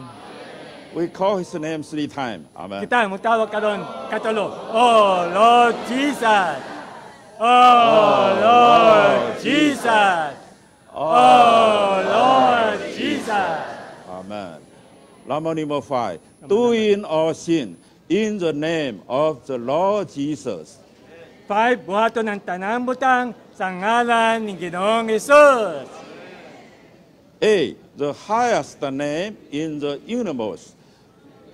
We call his name three times. Amen. Kita mutawag karon katulo. Oh Lord Jesus. Oh Lord Jesus. Oh Lord Jesus. Amen. Number number five. Doing all sin in the name of the Lord Jesus. Five, buhaton ng tanang butang sa ngalan ni Ginoong Hesus. A. The highest name in the universe.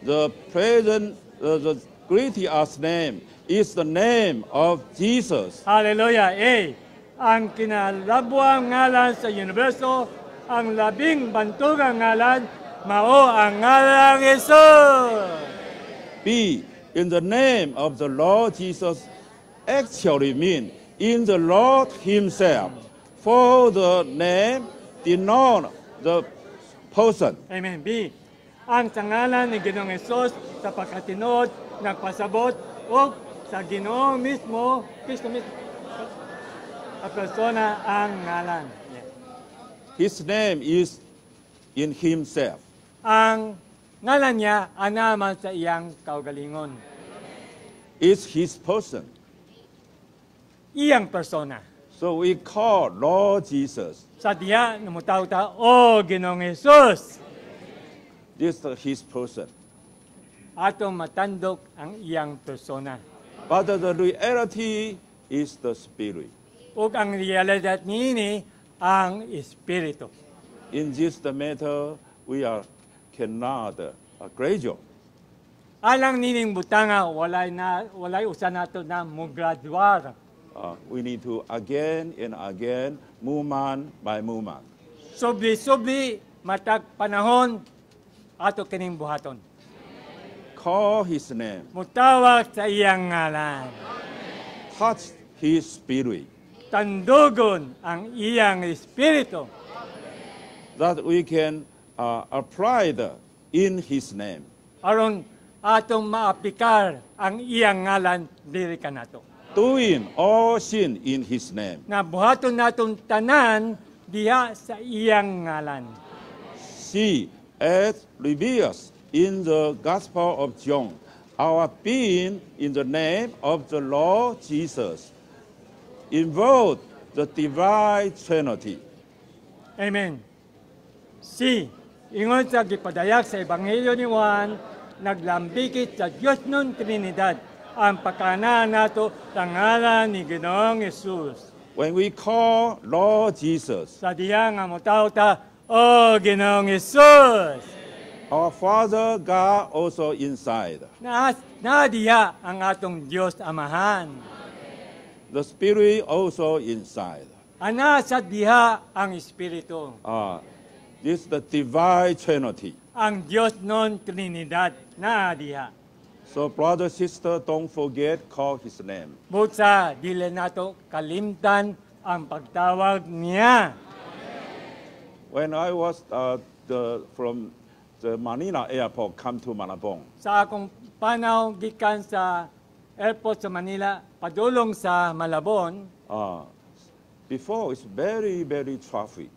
The present, uh, the greatest name is the name of Jesus. Hallelujah. A. Ang kinalabuang ngalan sa universo, ang labing bantugang ngalan, mao ang ngalan ni Jesus. B. In the name of the Lord Jesus actually mean in the Lord Himself. For the name denote the person. Amen. B. Ang sangalan ni Ginoong Hesus sa pagkatinood, nagpasabot, o sa Ginoo mismo, Kristo mismo, a persona ang ngalan. Yes. His name is in Himself. Ang ngalan niya, anaman sa iyang kaugalingon. It's His person. Iyang persona. So we call Lord Jesus. Sa diya, namutaw ta, O Ginoong Hesus, This is His person. atong matandok ang iyang persona. But the reality is the Spirit. Ug ang realidad niini ang Espiritu. In this matter, we are cannot uh, graduate. Alang nining butanga, walay na walay usa nato na mo graduar. Uh, we need to again and again, movement by movement. Subli-subli matag panahon ato kining buhaton. Call His name, Mutawag sa iyang ngalan. touch His Spirit, Tandugon ang iyang espiritu that we can uh, apply the, in His name. aron atong maaplikar ang iyang ngalan diri kanato. Doing all sin in His name. Na buhaton natong tanan diha sa iyang ngalan. See, as reveals in the Gospel of John, our being in the name of the Lord Jesus involved the divine Trinity. Amen. Si, ingon sa gipadayag sa Ebanghelyo ni Juan, naglambikit sa Diyos nun Trinidad ang pagkana nato sa ngalan ni Ginoong Yesus. When we call Lord Jesus, Sa diya nga mutaw ta, O Ginoong Yesus! our Father God also inside. Na, na diya ang atong Diyos Amahan. The Spirit also inside. Ana sa diha ang Espiritu. Uh, this is the divine Trinity. Ang Diyos nun Trinidad na diha. So, brother, sister, don't forget, call His name. Butsa, dili nato kalimtan ang pagtawag niya. When I was uh, the, from the Manila airport come to Malabong, Sa akong panaw gikan sa airport sa Manila, padulong sa Malabon, uh, before it's very, very traffic.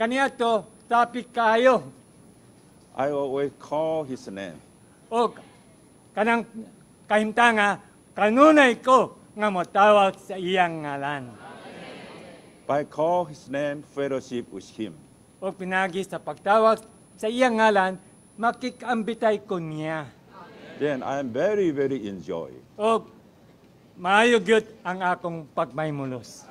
kaniya to, traffic kayo. I always call his name. O kanang kahimtanga, kanunay ko nga motawag sa iyang ngalan. By call his name, fellowship with him. O pinagi sa pagtawag sa iyang ngalan, makikambitay ko niya. Then I am very, very enjoy. O maayo gyud ang akong pagmaymulos.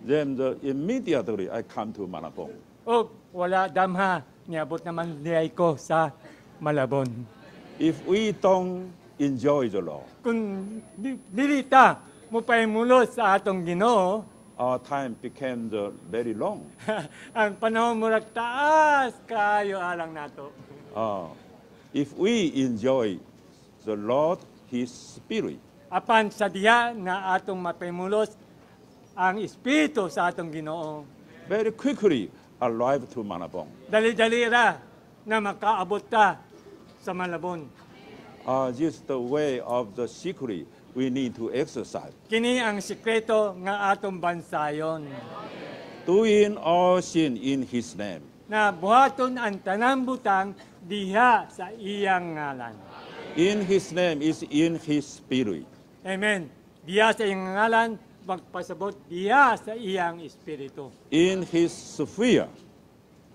Then the, immediately I come to Malabong. O wala damha, niabot naman niyay ko sa Malabon. If we don't enjoy the Lord, Kung di, dili ta mo paymulos sa atong Ginoo, our time became the very long. ang panahon murag taas kayo alang nato. Uh, if we enjoy the Lord, His Spirit, Apan sa diya na atong mapaymulos ang espiritu sa atong Ginoo. very quickly arrive to Malabong. Dali-dali ra na makaabot ta sa Malabon. Uh, just the way of the secret we need to exercise. Kini ang sikreto nga atong bansayon. Doing all sin in His name. na buhaton ang tanang butang diha sa iyang ngalan. In his name is in his spirit. Amen. Diha sa iyang ngalan, magpasabot diha sa iyang espiritu. In his sphere,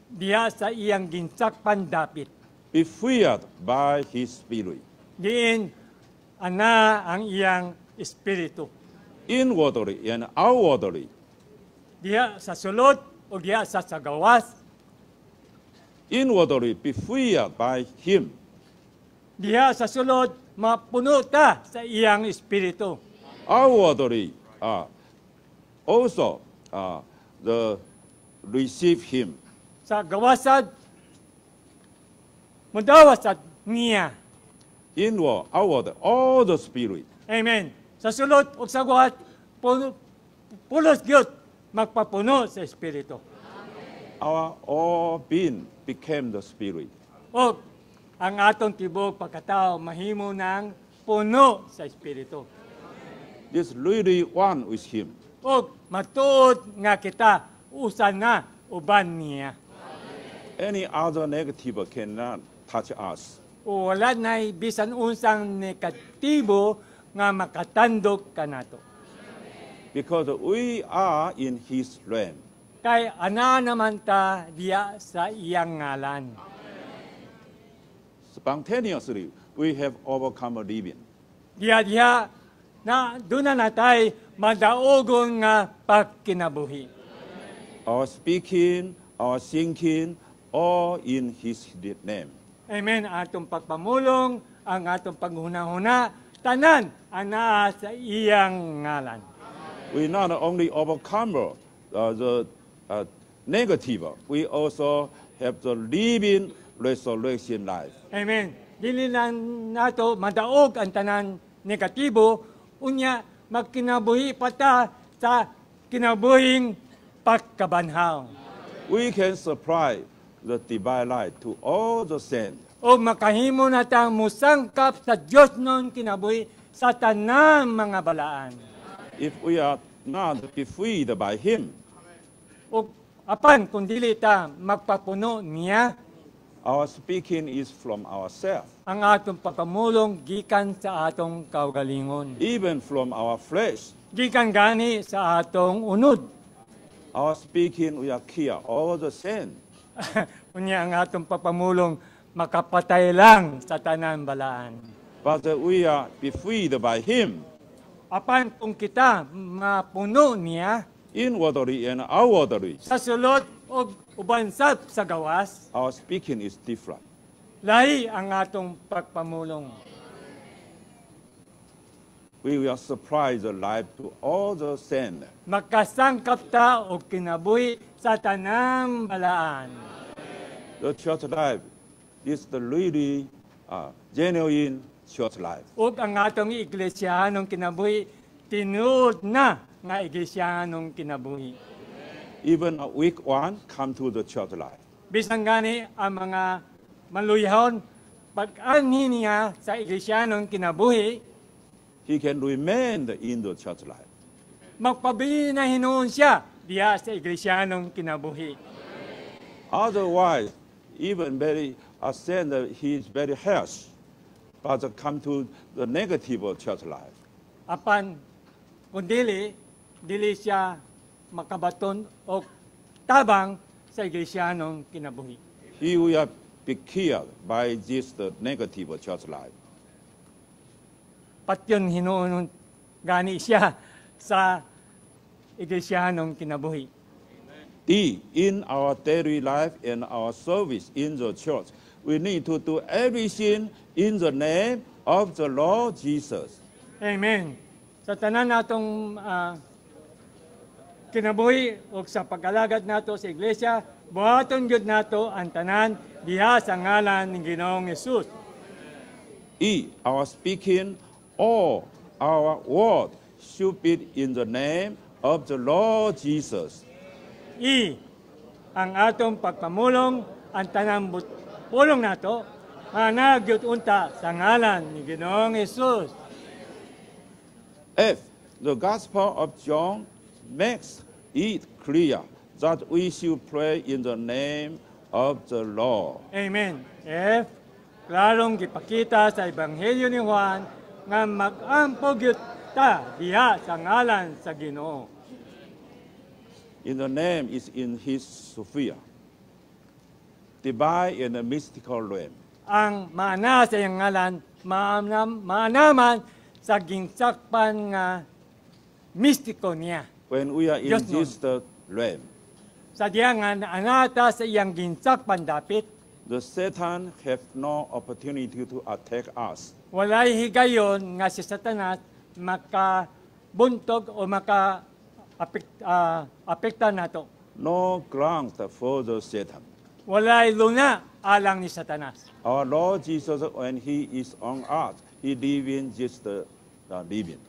Diha sa iyang ginsakpan dapit. Be feared by his spirit. Diin, ana ang iyang espiritu. Inwardly and outwardly, Diha sa sulod o diha sa sagawas, inwardly be feared by him. diha sa sulod mapuno ta sa iyang espiritu. Outwardly, uh, also uh, the receive him. Sa gawasad, mudawasad niya. Inward, outward, all the spirit. Amen. Sa sulod o sa guhat, puno, pulos gyud magpapuno sa espiritu. Our all being became the spirit. O ang atong tibok pagkatao mahimo ng puno sa espiritu. This really one with him. O matuod nga kita usa na uban niya. Any other negative cannot touch us. O wala na bisan unsang negatibo nga makatandog kanato. Because we are in his realm. Kay ana naman ta diya sa iyang ngalan. Spontaneously, we have overcome living. Diya diya na doon na natay madaogon nga pagkinabuhi. Our speaking, our thinking, all in his name. Amen. Atong pagpamulong, ang atong paghuna-huna, tanan ana sa iyang ngalan. We not only overcome uh, the uh, negative, we also have the living resurrection life. Amen. Dili lang nato madaog ang tanan negatibo, unya magkinabuhi pa ta sa kinabuhing pagkabanhaw. We can supply the divine light to all the saints. O makahimo na ta musangkap sa Diyos nun kinabuhi sa tanang mga balaan. If we are not be freed by him, O apan kung dili ta magpapuno niya, our speaking is from ourselves, ang atong pagpamulong gikan sa atong kaugalingon. even from our flesh. Gikan gani sa atong unod. Our speaking, we are clear all the sin. Unya ang atong pagpamulong makapatay lang sa tanan balaan. But uh, we are be freed by him, Apan kung kita mapuno niya inwardly and outwardly. sa sulod o ubansab sa gawas, Our speaking is different. lahi ang atong pagpamulong. We will supply the life to all the saints. Makasangkap ta o kinabuhi sa tanang balaan. The church life is the really uh, genuine church life. Ug ang atong iglesyahanong kinabuhi, tinuod na nga iglesyahanong kinabuhi. Even a weak one come to the church life. Bisan gani ang mga maluyahon, pag-anhi niya sa iglesyahanong kinabuhi, He can remain in the church life. magpabili na hinuon siya diya sa iglesyanong kinabuhi. Otherwise, even very a saint that he is very harsh, but come to the negative church life. Apan, kung dili, siya makabaton o tabang sa iglesyanong kinabuhi. He will be killed by this negative church life. Patyon hinuon gani siya sa iglesyanong kinabuhi. D, in our daily life and our service in the church, we need to do everything in the name of the Lord Jesus. Amen. Sa tanan natong ah, kinabuhi o sa pag-alagad nato sa iglesia, buhaton gyud nato ang tanan diha sa ngalan ng Ginoong Hesus. E, our speaking, all our word should be in the name of the Lord Jesus. I, ang atong pagpamulong, ang tanang pulong nato, managyot unta sa ngalan ni Ginoong Hesus. F, the Gospel of John makes it clear that we should pray in the name of the Lord. Amen. F. Klarong gipakita sa Ebanghelyo ni Juan nga mag-ampog ta diha sa ngalan sa Ginoo. In the name is in his Sophia, divine and mystical realm. Ang maana sa iyang ngalan, maanam, maanaman sa ginsakpan nga mistiko niya. When we are in this the realm, Sa diya nga naanata sa iyang ginsakpan dapit, the Satan have no opportunity to attack us. Walay higayon nga si Satanas makabuntog o maka ah, apekta nato. No ground for the Satan. Walay luna alang ni Satanas. Our Lord Jesus, when he is on earth, he living just the, the living.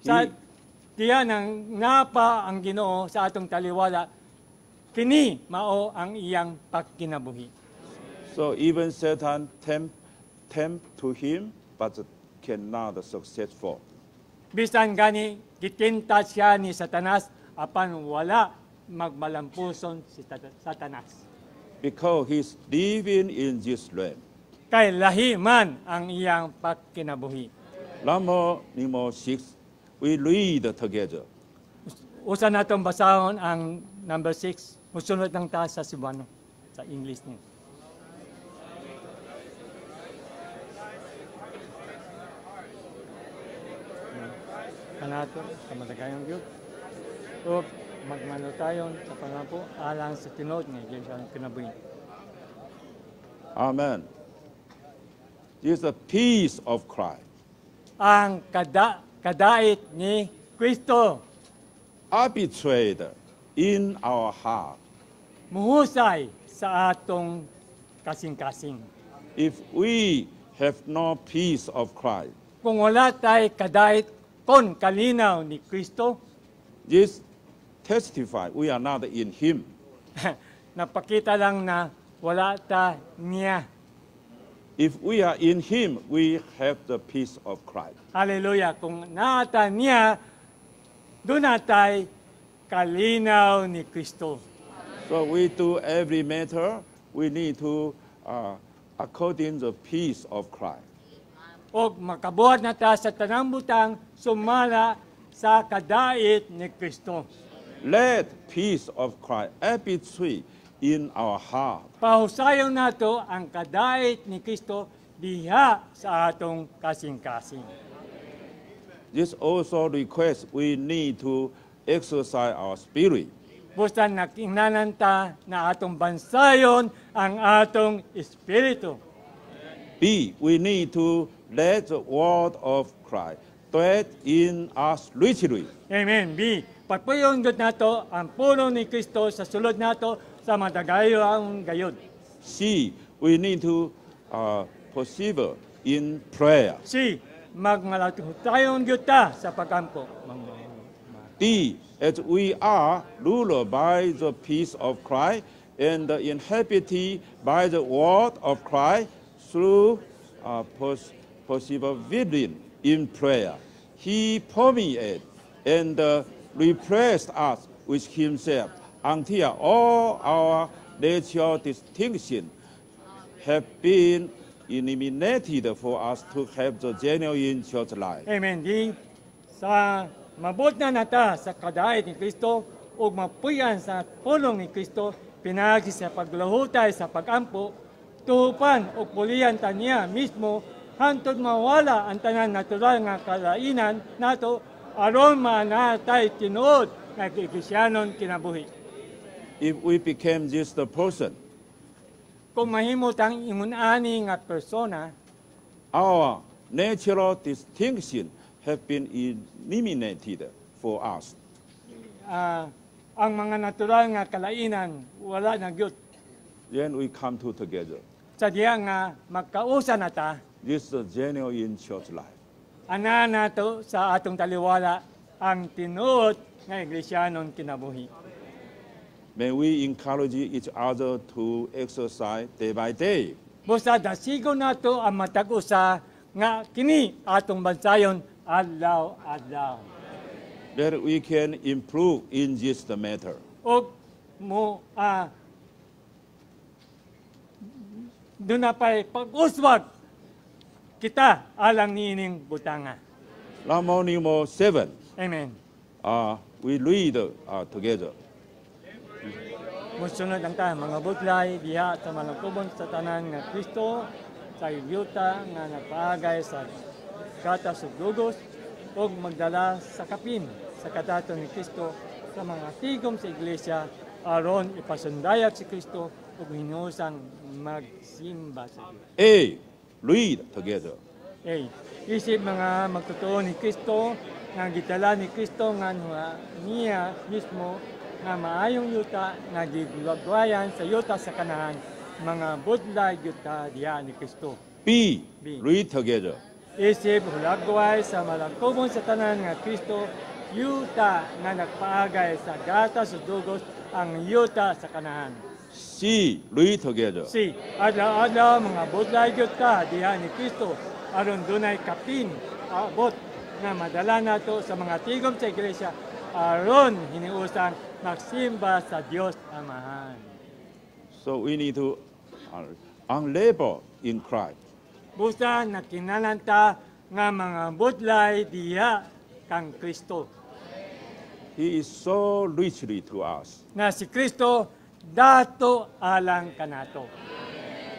He, Sa diya nang napa ang Ginoo sa atong taliwala, kini mao ang iyang pagkinabuhi. so even Satan tempt, tempt to him, but cannot successful. Bisan gani gitinta siya ni Satanas apan wala magmalampuson si Satanas. Because he's living in this realm. Kay lahi man ang iyang pagkinabuhi. Number, number six, we read together. Usa natong basahon ang number 6. Musunod ng taas sa Cebuano sa English niya. Kanato, sa matagayang Diyos. O magmano tayo sa pangapo alang sa tinod ng Iglesia ng kinabuhi. Amen. This is the peace of Christ. Ang kada, kadait ni Kristo arbitrate in our heart. muhusay sa atong kasing-kasing. If we have no peace of Christ, Kung wala tay kadait kon kalinaw ni Kristo, this testify we are not in Him. napakita lang na wala ta niya. If we are in Him, we have the peace of Christ. Hallelujah. Kung naata niya, doon natay kalinaw ni Kristo. So we do every matter, we need to uh, according the peace of Christ. O makabuhat na ta sa tanang butang sumala sa kadait ni Kristo. Let peace of Christ arbitrate in our heart. Pahusayon nato ang kadait ni Kristo diha sa atong kasing-kasing. This also requires we need to exercise our spirit. Busta nakingnanan ta na atong bansayon ang atong espiritu. B, we need to let the word of Christ dwell in us richly. Amen. B. Pagpuyon gud nato ang puno ni Kristo sa sulod nato sa madagayo ang gayod. C, we need to uh, persevere in prayer. C. Magmalatayon gyud ta sa pagkampo. D, as we are ruled by the peace of Christ and inhabited by the word of Christ through uh, pers- persevering in prayer. He permeated and uh, replaced us with himself until all our natural distinctions have been eliminated for us to have the genuine church life. Amen. Di sa mabot na nata sa kadait ni Kristo ug mapuyan sa pulong ni Kristo pinagi sa paglahutay sa pagampo tupan ug pulian ta niya mismo hantod mawala ang tanan natural nga kalainan nato aron manatay tinuod nga Kristyanon kinabuhi. If we became just the person, Kung mahimot ang ingunani nga persona, our natural distinction have been eliminated for us. ah, ang mga natural nga kalainan wala na gyud. Then we come to together. Sa diya nga magkausa na ta, This is genuine church life. ana nato sa atong taliwala ang nga kinabuhi. May we encourage each other to exercise day by day. Busa dasigo nato ang matag usa nga kini atong bansayon adlaw-adlaw. That we can improve in this matter. Og mo ah, doon na pa'y pag-uswag kita alang niining butanga. Number seven. Amen. Uh, we read uh, together. Musunod ang tayo, mga butlay, diha sa malangkubon sa tanan nga Kristo, sa yuta nga nagpaagay sa gatas ug dugos, ug magdala sa kapin sa kadaton ni Kristo sa mga tigom sa iglesia aron ipasundayag si Kristo ug hinusang magsimba sa Dios. A. Read together. Okay. Isip mga magtotoo ni Kristo, nga gitala ni Kristo nga niya mismo nga maayong yuta nga gigulagwayan sa yuta sa kanahan mga budlay yuta diya ni Kristo. B. B. Read together. Isip hulagway sa malangkubon sa tanan nga Kristo yuta nga nagpaagay sa gatas ug dugos ang yuta sa kanahan. C. Read together. Si adlaw-adlaw mga budlay yuta diha ni Kristo aron dunay kapin abot nga madala nato sa mga tigom sa iglesia aron hiniusan magsimba sa Dios Amahan. So we need to uh, unlabor in Christ. Busa nakinalanta nga mga budlay diha kang Kristo. He is so richly to us. Na si Kristo dato alang kanato.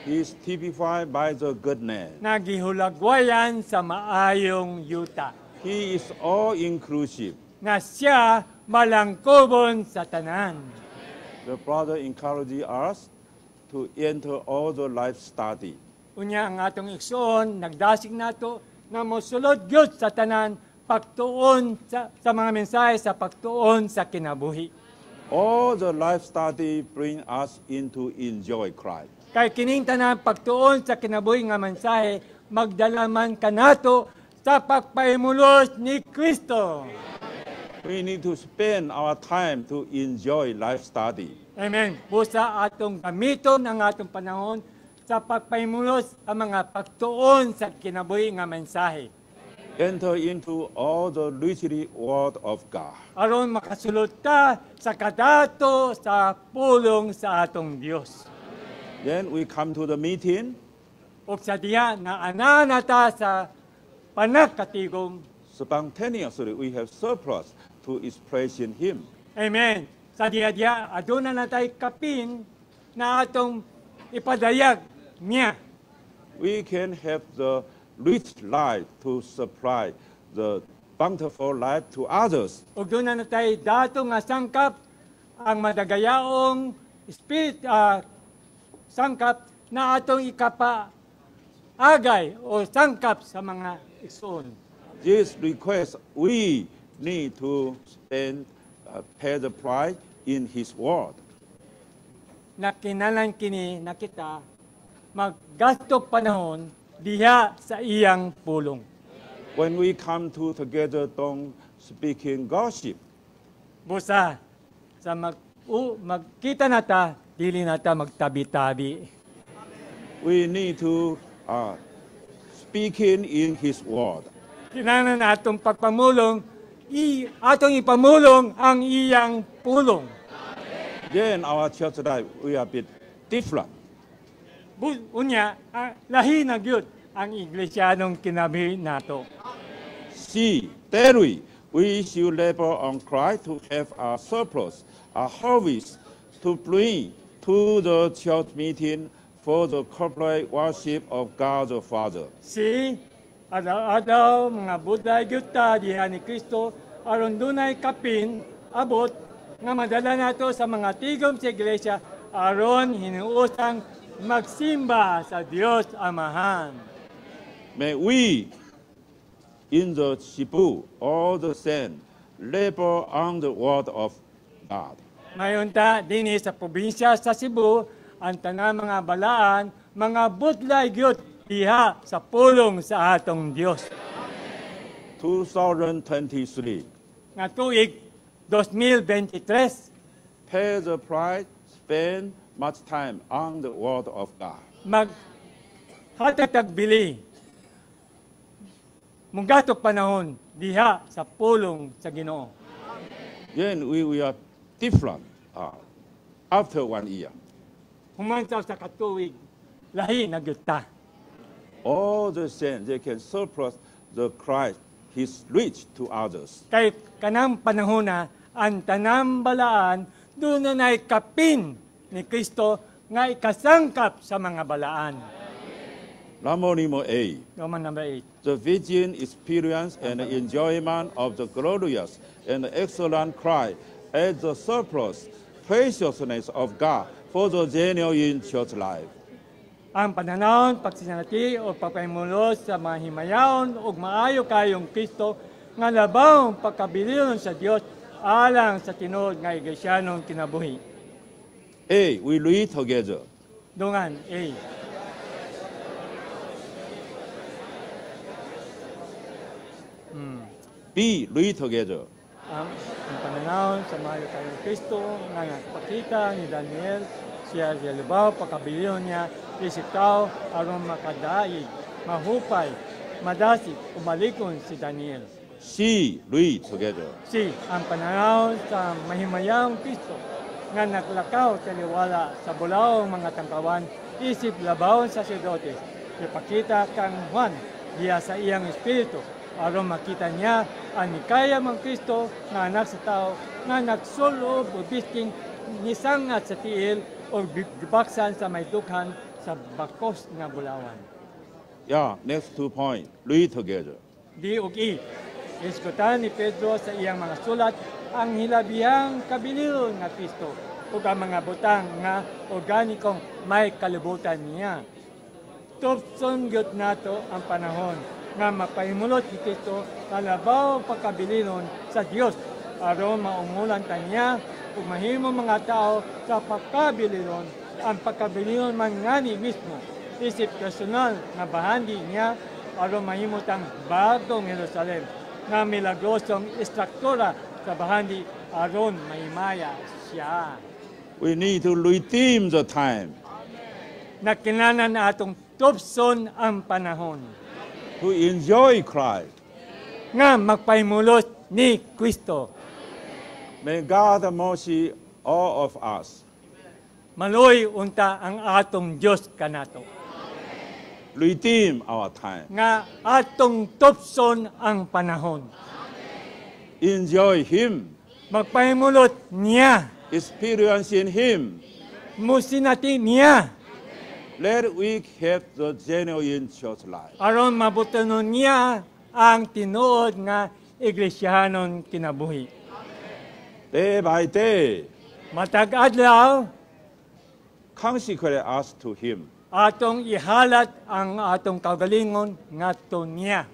He is typified by the goodness. Nagihulagwayan sa maayong yuta. He is all inclusive. Na siya malangkobon sa tanan. The brother encourages us to enter all the life study. Unya ang atong igsoon, nagdasig nato na mosulod gyud sa tanan pagtuon sa, sa mga mensahe sa pagtuon sa kinabuhi. All the life study bring us into enjoy Christ. Kay kining tanan pagtuon sa kinabuhi nga mensahe magdala man kanato sa pagpahimulos ni Kristo. We need to spend our time to enjoy life study. Amen. Busa atong gamiton ang atong panahon sa pagpahimulos ang mga pagtuon sa kinabuhi nga mensahe. Enter into all the richly word of God. aron makasulod ta sa kadato sa pulong sa atong Dios. Then we come to the meeting. Ug sa diha na ana ta sa panagkatigom. Spontaneously, we have surplus to expression Him. Amen. Sa diha aduna na tay kapin na atong ipadayag niya. We can have the rich life to supply the bountiful life to others. Ug na tay dato nga sangkap ang madagayaong spirit ah, sangkap na atong ikapa agay o sangkap sa mga igsoon. This request, we need to spend, uh, pay the price in His word. na kinalan kini na kita maggasto panahon diha sa iyang pulong. When we come to together, don't speaking gossip. Busa sa mag u, magkita nata dili nata magtabi-tabi. We need to uh, speaking in His word. Kinahanglan atong pagpamulong i atong ipamulong ang iyang pulong. Then our church life, we are a bit different. Unya ah, lahi na gyud ang iglesyanong kinabi nato. C. Daily, we should labor on Christ to have a surplus, a harvest to bring to the church meeting for the corporate worship of God the Father. Si adlaw-adlaw mga buday gyud ta diha ni Kristo aron dunay kapin abot nga madala nato sa mga tigom sa iglesia aron hinuusang magsimba sa Dios Amahan. May we, in the Cebu, all the same, labor on the word of God. Mayon ta dinhi sa probinsya sa Cebu ang tanang mga balaan mga butlay gyud diha sa pulong sa atong Dios. 2023, Nga tuig 2023 pay the price, spend much time on the word of God. mag hatatag bili mugatok panahon diha sa pulong sa Ginoo. Then we, we are different uh, after one year. Humantaw sa katuig lahi na gyud. All the same, they can surplus the Christ, his reach to others. Kay kanang panahon na ang tanang balaan doon na kapin ni Kristo nga ikasangkap sa mga balaan. Lamonimo A. Roman number 8. The virgin experience and enjoyment of the glorious and excellent Christ as the surplus preciousness of God for the genuine church life. Ang pananaon, pagsinati o pagpaimulos sa mga himayaon o maayo kayong Kristo nga labaw pagkabilion sa Dios alang sa tinuod nga iglesyanong kinabuhi. A. We read together. Dungan, A. B. Read together. ang, pananaw sa mahal kayong Kristo nga nagpakita ni Daniel siya siya lubaw pagkabilion niya isip tao aron makadaig mahupay madasig umalikon si Daniel C. Read together. si ang pananaw sa mahimayang Kristo nga naglakaw taliwala sa bulaong mga tangkawan isip labaw sa sacerdote ipakita kang Juan diya sa iyang espiritu aron makita niya ang nikaya ng Kristo nga anak sa tao nga nagsulob o bisking nisangat sa tiil o gibaksan sa may dukhan sa bakos nga bulawan. Yeah, next two point. Read together. Di ug i. Iskutan ni Pedro sa iyang mga sulat ang hilabihang kabilin nga Kristo ug ang mga butang nga organikong may kalibutan niya. Tupson gyud nato ang panahon nga mapahimulot ni Kristo kalabaw pagkabilinon sa Dios aron maumulan ta niya ug mahimo mga tao sa pagkabilinon ang pagkabilinon man ngani mismo isip personal nga bahandi niya aron mahimo tang bagong Jerusalem nga milagrosong istruktura sa bahandi aron mahimaya siya. We need to redeem the time Nakinanan na atong tupson ang panahon to enjoy Christ. nga magpahimulot ni Kristo. May God mercy all of us. Maloy unta ang atong Dios kanato. Redeem our time. Nga atong tupson ang panahon. Enjoy Him. Magpahimulot niya. Experiencing Him. Musinati niya. Let we have the genuine church life. aron mabutanon niya ang tinuod nga iglesyahanon kinabuhi. Day by day, Matag adlaw consecrate us to Him. atong ihalat ang atong kagalingon ngadto niya.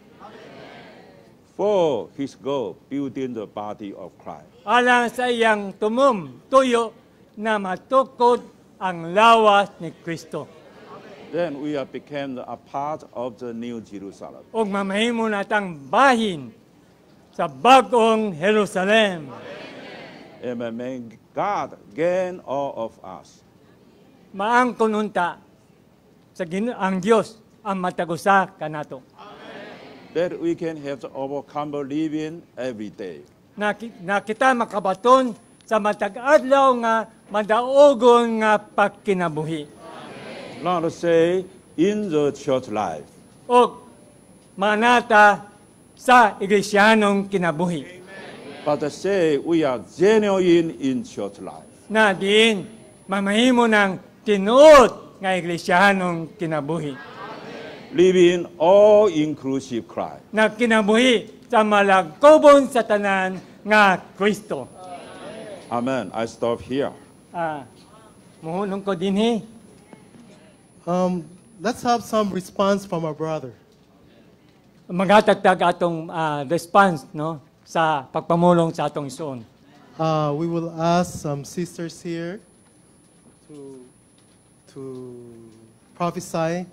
For His goal, building the body of Christ. Alang sa iyang tumom tuyo na matukod ang lawas ni Kristo. Then we have become a part of the New Jerusalem. ug mamahimo natang bahin sa bagong Jerusalem. Amen. May God gain all of us. Maangkon unta sa ang Dios ang matagusa kanato. That we can have the overcomer living every day. Na, ki- na kita makabaton sa matag adlaw nga madaogon nga pagkinabuhi. Not to say in the church life. O manata sa iglesyanong kinabuhi. But to say we are genuine in church life. Na diin mamahimo ng tinuod nga iglesyanong kinabuhi. Living all-inclusive Christ. Na kinabuhi sa malagkobon sa tanan nga Kristo. Amen. I stop here. Ah, muhulong ko dinhi. Um, let's have some response from our brother. Maghatagtag atong ah, response no sa pagpamulong sa atong isuon. Uh, we will ask some sisters here to, to prophesy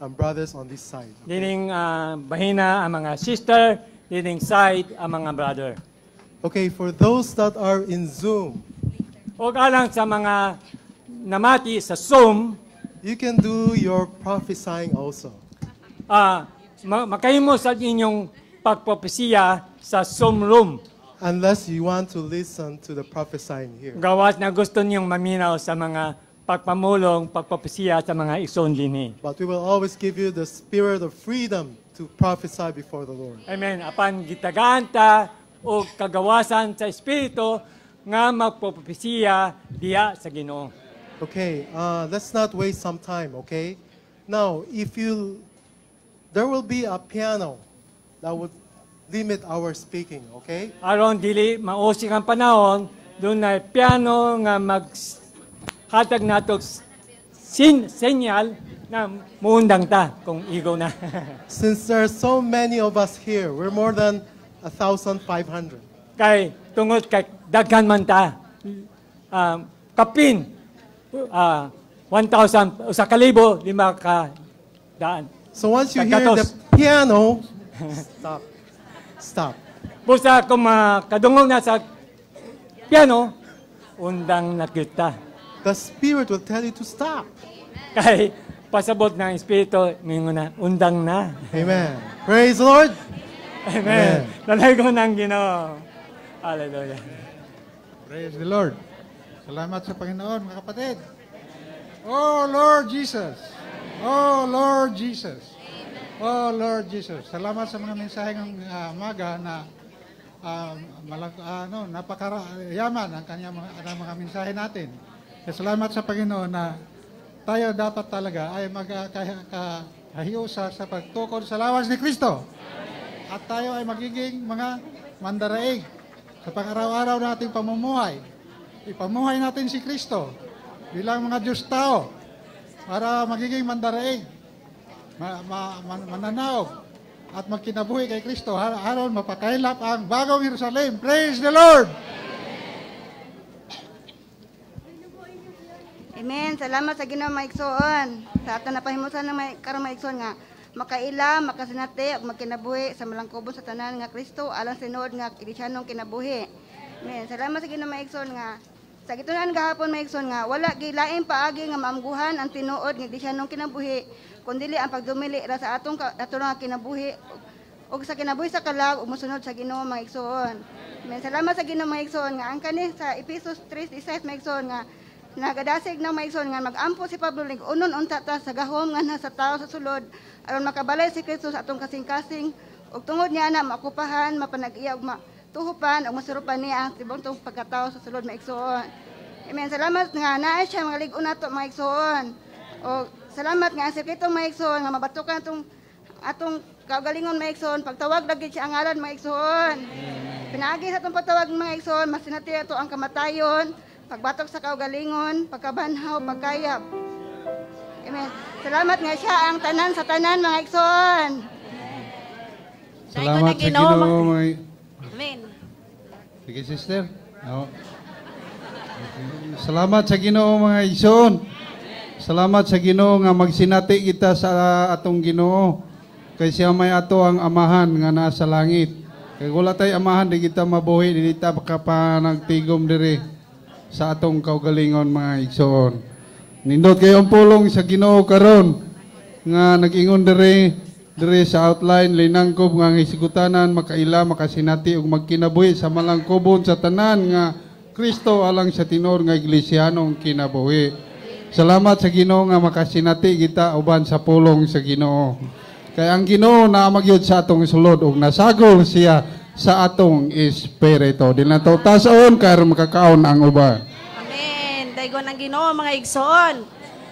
and brothers on this side. Dining ah, bahina ang mga sister, dining side ang mga brother. Okay, for those that are in Zoom, O alang sa mga namati sa Zoom, you can do your prophesying also. ah ma- makahimo sa inyong pagpropesiya sa Zoom room. Unless you want to listen to the prophesying here. Gawas na gusto niyong maminaw sa mga pagpamulong, pagpapasiya sa mga dinhi. But we will always give you the spirit of freedom to prophesy before the Lord. Amen. Apan gitagaan ta o kagawasan sa Espiritu nga magpapasiya diya sa Ginoo. Okay, uh, let's not waste some time, okay? Now, if you, there will be a piano that would limit our speaking, okay? aron dili mausik ang panahon, doon na piano nga mag hatag nato sin senyal na muundang ta kung igo na. Since there are so many of us here, we're more than 1,500. kay tungod kay daghan man ta. Um, kapin ah 1,000 usa ka libo lima ka daan. So once you hear the piano, stop, stop. Busa kung makadungog na sa piano, undang na kita. The Spirit will tell you to stop. Kay pasabot ng Espiritu, mingon na, undang na. Amen. Praise the Lord. Amen. Lalay ko ng Ginoo. Hallelujah. Praise the Lord. Salamat sa Panginoon, mga kapatid. Oh, Lord Jesus. Oh, Lord Jesus. Oh, Lord Jesus. Salamat sa mga mensahe ng uh, maga na uh, malag, ano, napakayaman ang kanyang mga, ang mga mensahe natin. Salamat sa Panginoon na tayo dapat talaga ay magkahiusa sa pagtukod sa lawas ni Kristo. At tayo ay magiging mga mandaraig sa pang-araw-araw nating pamumuhay. Ipamuhay natin si Kristo bilang mga Diyos tao para magiging mandaraig, ma, ma, man, mananaog at magkinabuhi kay Kristo har- haron mapakailap ang bagong Jerusalem. Praise the Lord! Amen. Salamat sa Ginoo maigsoon. Sa ato na pahimusan ng may karong maigsoon nga makaila, makasinati ug magkinabuhi sa malangkobon sa tanan nga Kristo alang sinod nga Kristiyanong kinabuhi. Amen. Salamat sa Ginoo maigsoon nga sa gitunan gahapon maigsoon nga wala gilain paagi nga maamguhan ang tinuod nga Kristiyanong kinabuhi kundi ang pagdumili ra sa atong ka- ato nga kinabuhi ug sa kinabuhi sa kalag ug mosunod sa Ginoo maigsoon. Amen. Salamat sa Ginoo maigsoon nga ang kani sa Epesos 3:16 maigsoon nga Nagadasig na maigsoon nga mag-ampo si Pablo lig unon unta ta sa gahom nga nasa tao sa sulod aron makabalay si Kristo sa atong kasing-kasing ug tungod niya na makupahan, mapanag-iya ug matuhupan ug masurupan niya ang tibong tong pagkatao sa sulod maigsoon. Amen. Salamat nga naa siya mga lig-on nato maigsoon. O salamat nga sa kitong maigsoon nga mabatukan atong atong kaugalingon maigsoon pagtawag lagi siya ang ngalan maigsoon. Pinaagi sa atong pagtawag mga igsoon, mas sinati ato ang kamatayon, pagbatok sa kaugalingon, pagkabanhaw, pagkayap. Amen. Salamat nga siya ang tanan sa tanan mga igsoon. Salamat sa Ginoo, Amen. Sige, sister. Oo. Salamat sa Ginoo mga igsoon. Salamat sa Ginoo nga magsinati kita sa atong Ginoo. Kay siya may ato ang amahan nga nasa langit. Kay wala tay amahan di kita mabuhi di kita nagtigom diri sa atong kaugalingon mga igsoon. Nindot kayo ang pulong sa Ginoo karon nga nag-ingon diri diri sa outline linangkob nga ang isigutanan makaila makasinati ug magkinabuhi sa malangkobon sa tanan nga Kristo alang sa tinor nga iglesyanong kinabuhi. Salamat sa Ginoo nga makasinati kita uban sa pulong sa Ginoo. Kay ang Ginoo na magyud sa atong sulod ug nasagol siya sa atong espiritu. Dili na to tasaon kay makakaon ang uban. Amen. Daigo ng Ginoo mga igsoon.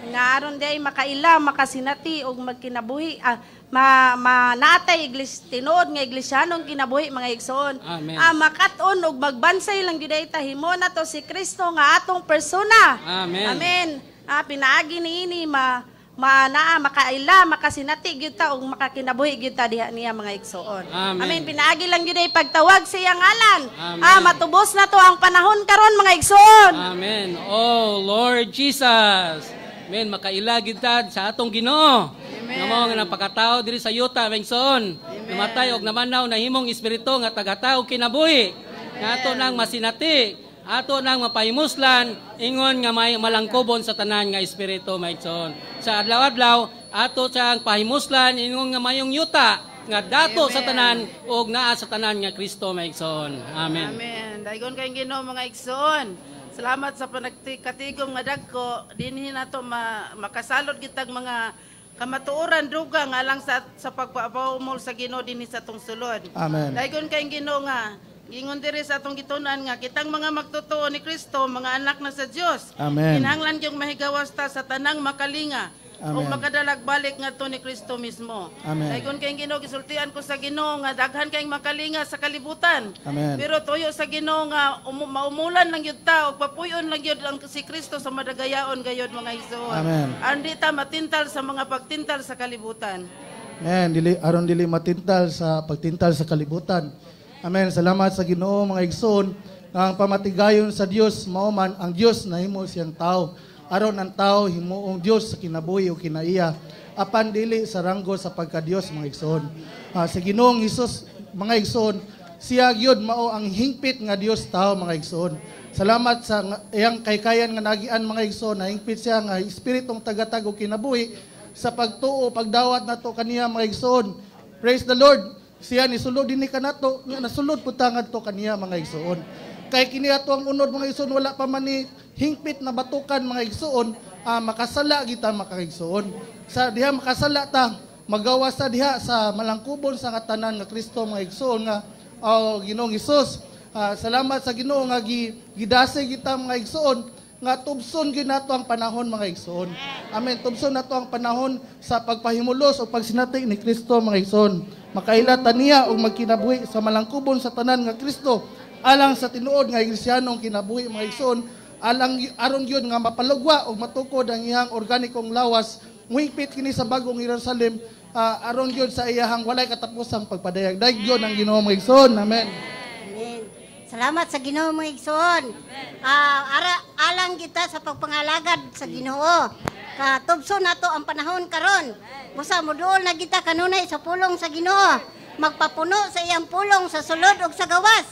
Nga aron day makaila, makasinati ug magkinabuhi ah, ma manatay iglis tinuod nga iglesanong kinabuhi mga igsoon. Amen. Ah, makat-on ug magbansay lang gyud ay tahimo na to si Kristo nga atong persona. Amen. Amen. Ah, pinaagi niini ma manaa makaila makasinati gyud ta ug makakinabuhi gyud ta diha niya mga igsoon. Amen. Pinaagi lang gyud ay pagtawag sa iyang ngalan. Amen. Ah, matubos na to ang panahon karon mga igsoon. Amen. Oh Lord Jesus. Amen. Makaila gid sa atong Ginoo. Amen. Nga napakatao diri sa yuta mengson. Namatay og namanaw na himong espiritu nga tagatao kinabuhi. Nga ato nang masinati. Ato nang mapahimuslan ingon nga may malangkobon sa tanan nga espiritu mengson. Sa adlaw-adlaw ato siyang pahimuslan ingon nga mayong yuta nga dato sa tanan ug naa sa tanan nga Kristo mengson. Amen. Amen. Daigon kayong Ginoo mga igsoon. Salamat sa panagkatigom nga dagko dinhi nato ma, makasalod kitag mga kamatuoran duga nga lang sa sa pagpapahumol sa Ginoo dinhi sa tong sulod. Amen. Dayon kay Ginoo nga Gingon diri sa atong gitunan nga kitang mga magtotoo ni Kristo mga anak na sa Dios. Amen. Kinahanglan yung mahigawas ta sa tanang makalinga. O Amen. makadalag balik nga to ni Kristo mismo. Amen. Kay Ginoo gisultian ko sa Ginoo nga daghan kayong makalinga sa kalibutan. Amen. Pero tuyo sa Ginoo nga umu- maumulan lang yun ta o papuyon lang yun ang si Kristo sa madagayaon gayod mga Igsoon. Amen. Andi ta matintal sa mga pagtintal sa kalibutan. Amen. Dili aron dili matintal sa pagtintal sa kalibutan. Amen. Salamat sa Ginoo mga igsoon nga ang pamatigayon sa Dios mao man ang Dios na himo siyang tao. Aron ang tao himuong Dios sa kinabuhi o kinaiya apan dili sa ranggo sa pagka-Dios mga igsoon. Ah, sa Ginoong Hesus mga igsoon siya gyud mao ang hingpit nga Dios tao mga igsoon. Salamat sa iyang kaykayan nga nagian mga igsoon na hingpit siya nga espiritong tagatag o kinabuhi sa pagtuo pagdawat nato kaniya mga igsoon. Praise the Lord. Siya ni sulod dinhi kanato nga nasulod puta ngadto kaniya mga igsoon. Kay kini ato ang unod mga igsoon wala pa man ni hingpit na batukan mga igsoon ah, makasala kita makaigsoon. Sa diha makasala ta magawa sa diha sa malangkubon sa katanan nga Kristo mga igsoon nga oh, Ginoong Hesus. Ah, salamat sa Ginoo nga gi, gidase kita mga igsoon nga tubson gyud nato ang panahon mga igsoon. Amen. Tubson nato ang panahon sa pagpahimulos o pagsinati ni Kristo mga igsoon. Makailata niya og magkinabuhi sa malangkubon sa tanan nga Kristo alang sa tinuod nga iglesiyanong kinabuhi mga igsoon alang aron gyud nga mapalugwa og matukod ang iyang organikong lawas muhigpit kini sa bagong Jerusalem ah, aron gyud sa iyahang walay katapusang pagpadayag dayeg gyud ang Ginoo mga igsoon. Amen. Amen. Salamat sa Ginoo mo igsoon. Ah, ara alang kita sa pagpangalagad sa Ginoo. Katubso nato ang panahon karon. Busa moduol na kita kanunay sa pulong sa Ginoo. Magpapuno sa iyang pulong sa sulod ug sa gawas.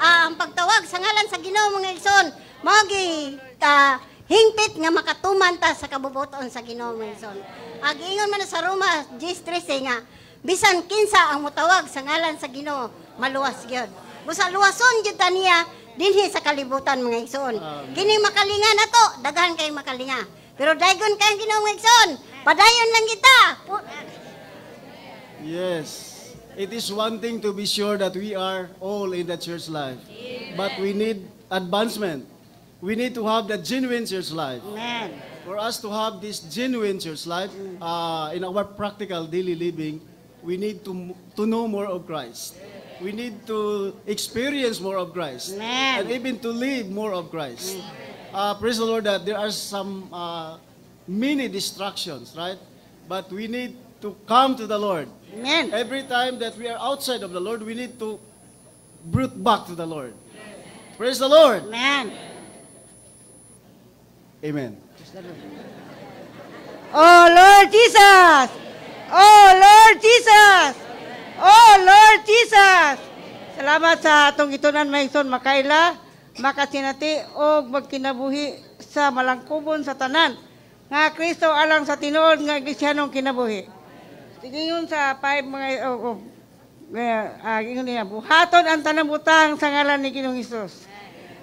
Ah, ang pagtawag sa ngalan sa Ginoo mga igsoon, mao gi ah, hingpit nga makatuman ta sa kabubuton sa Ginoo mga igsoon. Ag ingon man sa Roma 10:13 nga bisan kinsa ang mutawag sa ngalan sa Ginoo, maluwas gyud. Busa luwason gyud ta niya dinhi sa kalibutan mga igsoon. Kini makalinga na to, daghan kay makalinga. Pero daygon kay Ginoo mga igsoon, padayon lang kita. Yes. It is one thing to be sure that we are all in the church life. But we need advancement. We need to have that genuine church life. Amen. For us to have this genuine church life uh, in our practical daily living, we need to, to know more of Christ. We need to experience more of Christ. Amen. And even to live more of Christ. Uh, praise the Lord that there are some uh, many distractions, right? But we need to come to the Lord. Amen. Every time that we are outside of the Lord, we need to root back to the Lord. Praise the Lord. Amen. Amen. Oh Lord Jesus! Oh Lord Jesus! Oh Lord Jesus! Salamat sa atong itunan maigsoon makaila, makasinati o magkinabuhi sa malangkubon sa tanan. Nga Kristo alang sa tinuod nga iglesiyanong kinabuhi. Sige yun sa five mga oh, oh, uh, niya, buhaton ang tanang butang sa ngalan ni Ginoong Hesus.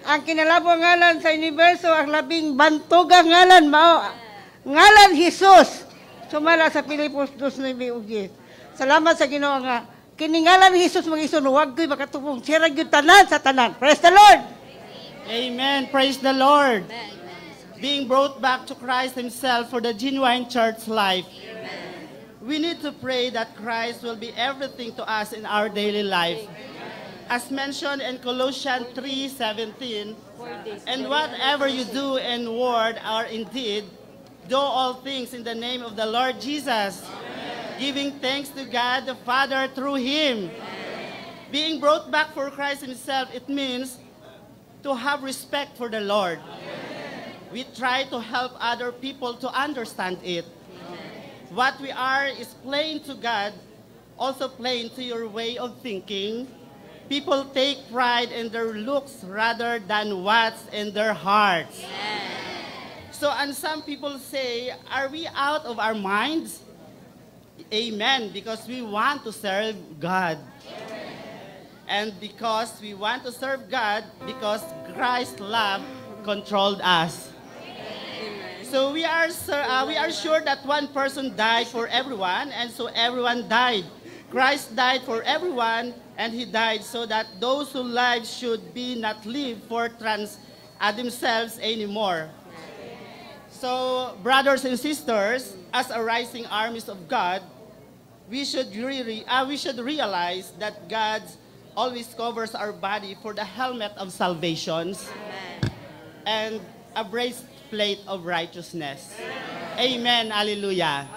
Ang kinalabong ngalan sa universo, ang labing bantugang ngalan mao, ngalan Jesus. Sumala sa Pilipos 2.9 Salamat sa Ginoo nga kiningalan ni Jesus mga isun wag ko'y makatubong sira gyud tanan sa tanan. Praise the Lord. Amen. Praise the Lord. Being brought back to Christ Himself for the genuine church life. We need to pray that Christ will be everything to us in our daily life. As mentioned in Colossians 3:17, and whatever you do in word or in deed, do all things in the name of the Lord Jesus, giving thanks to God the Father through Him. Being brought back for Christ Himself, it means to have respect for the Lord. We try to help other people to understand it. What we are is plain to God, also plain to your way of thinking. People take pride in their looks rather than what's in their hearts. So, and some people say, are we out of our minds? Amen, because we want to serve God. And because we want to serve God, because Christ's love controlled us. So we are uh, we are sure that one person died for everyone, and so everyone died. Christ died for everyone, and he died so that those who live should be not live for trans uh, themselves anymore. So, brothers and sisters, as a rising armies of God, we should really uh, we should realize that God always covers our body for the helmet of salvations and a breastplate of righteousness. Amen. Hallelujah.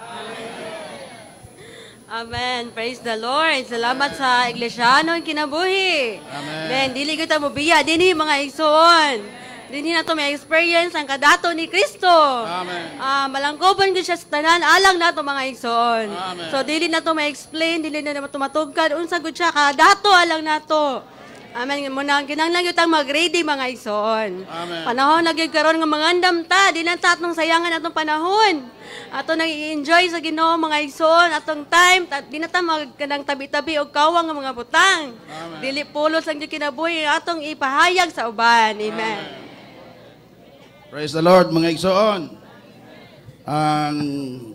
Amen. Praise the Lord. Salamat sa Iglesianon kinabuhi. Amen. Dili kita mo biya dinhi mga igsoon. Dinhi na to may experience ang kadato ni Kristo. Amen. Ah, malangkoban gyud siya sa tanan alang nato mga igsoon. Amen. So dili na to ma-explain, dili na nato matugkad unsa gud siya kadato alang nato. Amen. Muna kinahanglan gyud tang mag-ready mga igsoon. Amen. Panahon na gyud karon nga mangandam ta, di na ta atong sayangan atong panahon. Ato nang i-enjoy sa Ginoo mga igsoon atong time, ta, di na ta magkanang tabi-tabi og kawang nga mga butang. Dili pulos lang gyud kinabuhi atong ipahayag sa uban. Amen. Praise the Lord, mga igsoon. Ang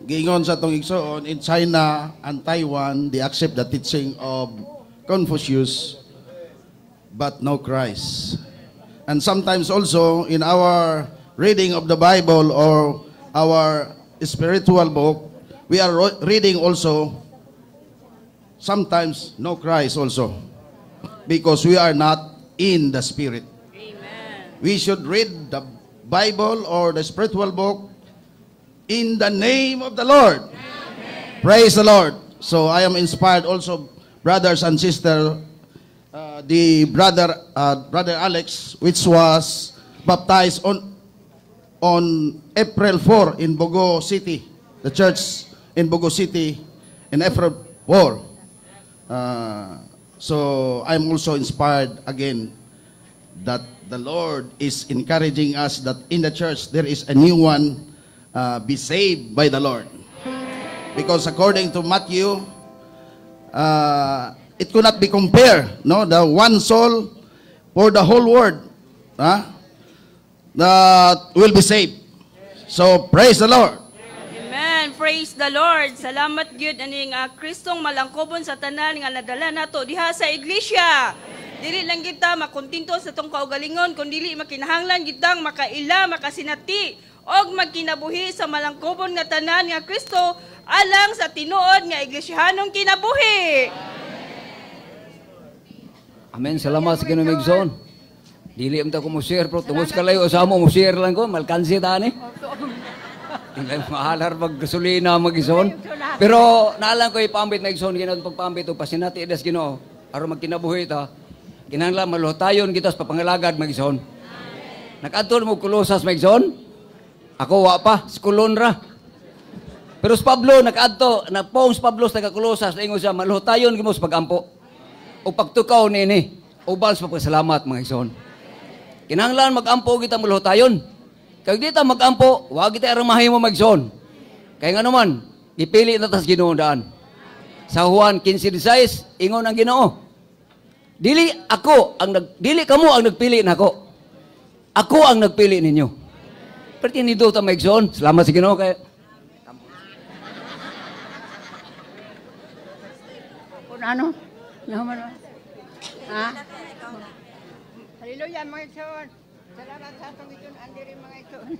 giingon sa itong igsoon, in China and Taiwan, they accept the teaching of Confucius, but no Christ. And sometimes also, in our reading of the Bible or our spiritual book, we are reading also sometimes no Christ also. Because we are not in the Spirit. We should read the Bible or the spiritual book in the name of the Lord. Praise the Lord. So I am inspired also, brothers and sisters, uh, the brother, uh, brother Alex, which was baptized on on April 4 in Bogo City, the church in Bogo City in April 4. Uh, so I'm also inspired again that the Lord is encouraging us that in the church there is a new one uh, be saved by the Lord. Because according to Matthew, uh, it could not be compared, no? The one soul for the whole world huh? that will be saved. So praise the Lord. Amen. Praise the Lord. Salamat gyud aning uh, Kristong malangkobon sa tanan nga nadala nato diha sa iglesia. Dili lang kita makontinto sa tong kaugalingon kun dili makinahanglan gitang makaila makasinati og magkinabuhi sa malangkobon nga tanan nga Kristo alang sa tinuod nga iglesyahanong kinabuhi. Amen. Salamat sa Ginoo Migson. Dili am ta ko mo share pero tungos ka layo sa mo mo share lang ko malkansi ta ni. Tingay mo halar pag gasolina magison. Pero naalang ko ipambit na igson ginoo pagpambit og pasinati edas Ginoo aron magkinabuhi ta. Kinahanglan maluhtayon kita sa papangalagad magison. Nakadto mo kulosas magison. Ako wa pa, skulon ra. Pero si Pablo nakadto, na pong si Pablo sa kulosas ingon siya maluhtayon gimo sa pagampo. O pagtukaw nini, ubal sa pagsalamat mga igsoon. Kinahanglan magampo kita maluhtayon. Kag di ta magampo, wa kita aramahay mo magsoon. Kaya nga naman, ipili na tas Ginoo. Sa Juan 15:16, ingon ang Ginoo. Dili ako ang nag dili kamo ang nagpili nako. Ako ang nagpili ninyo. Perti ni ta magsoon. Salamat sa Ginoo kay Kung ano? Naman mo. Ha? Hallelujah, mga igsoon. Salamat sa atong giton andiri mga igsoon.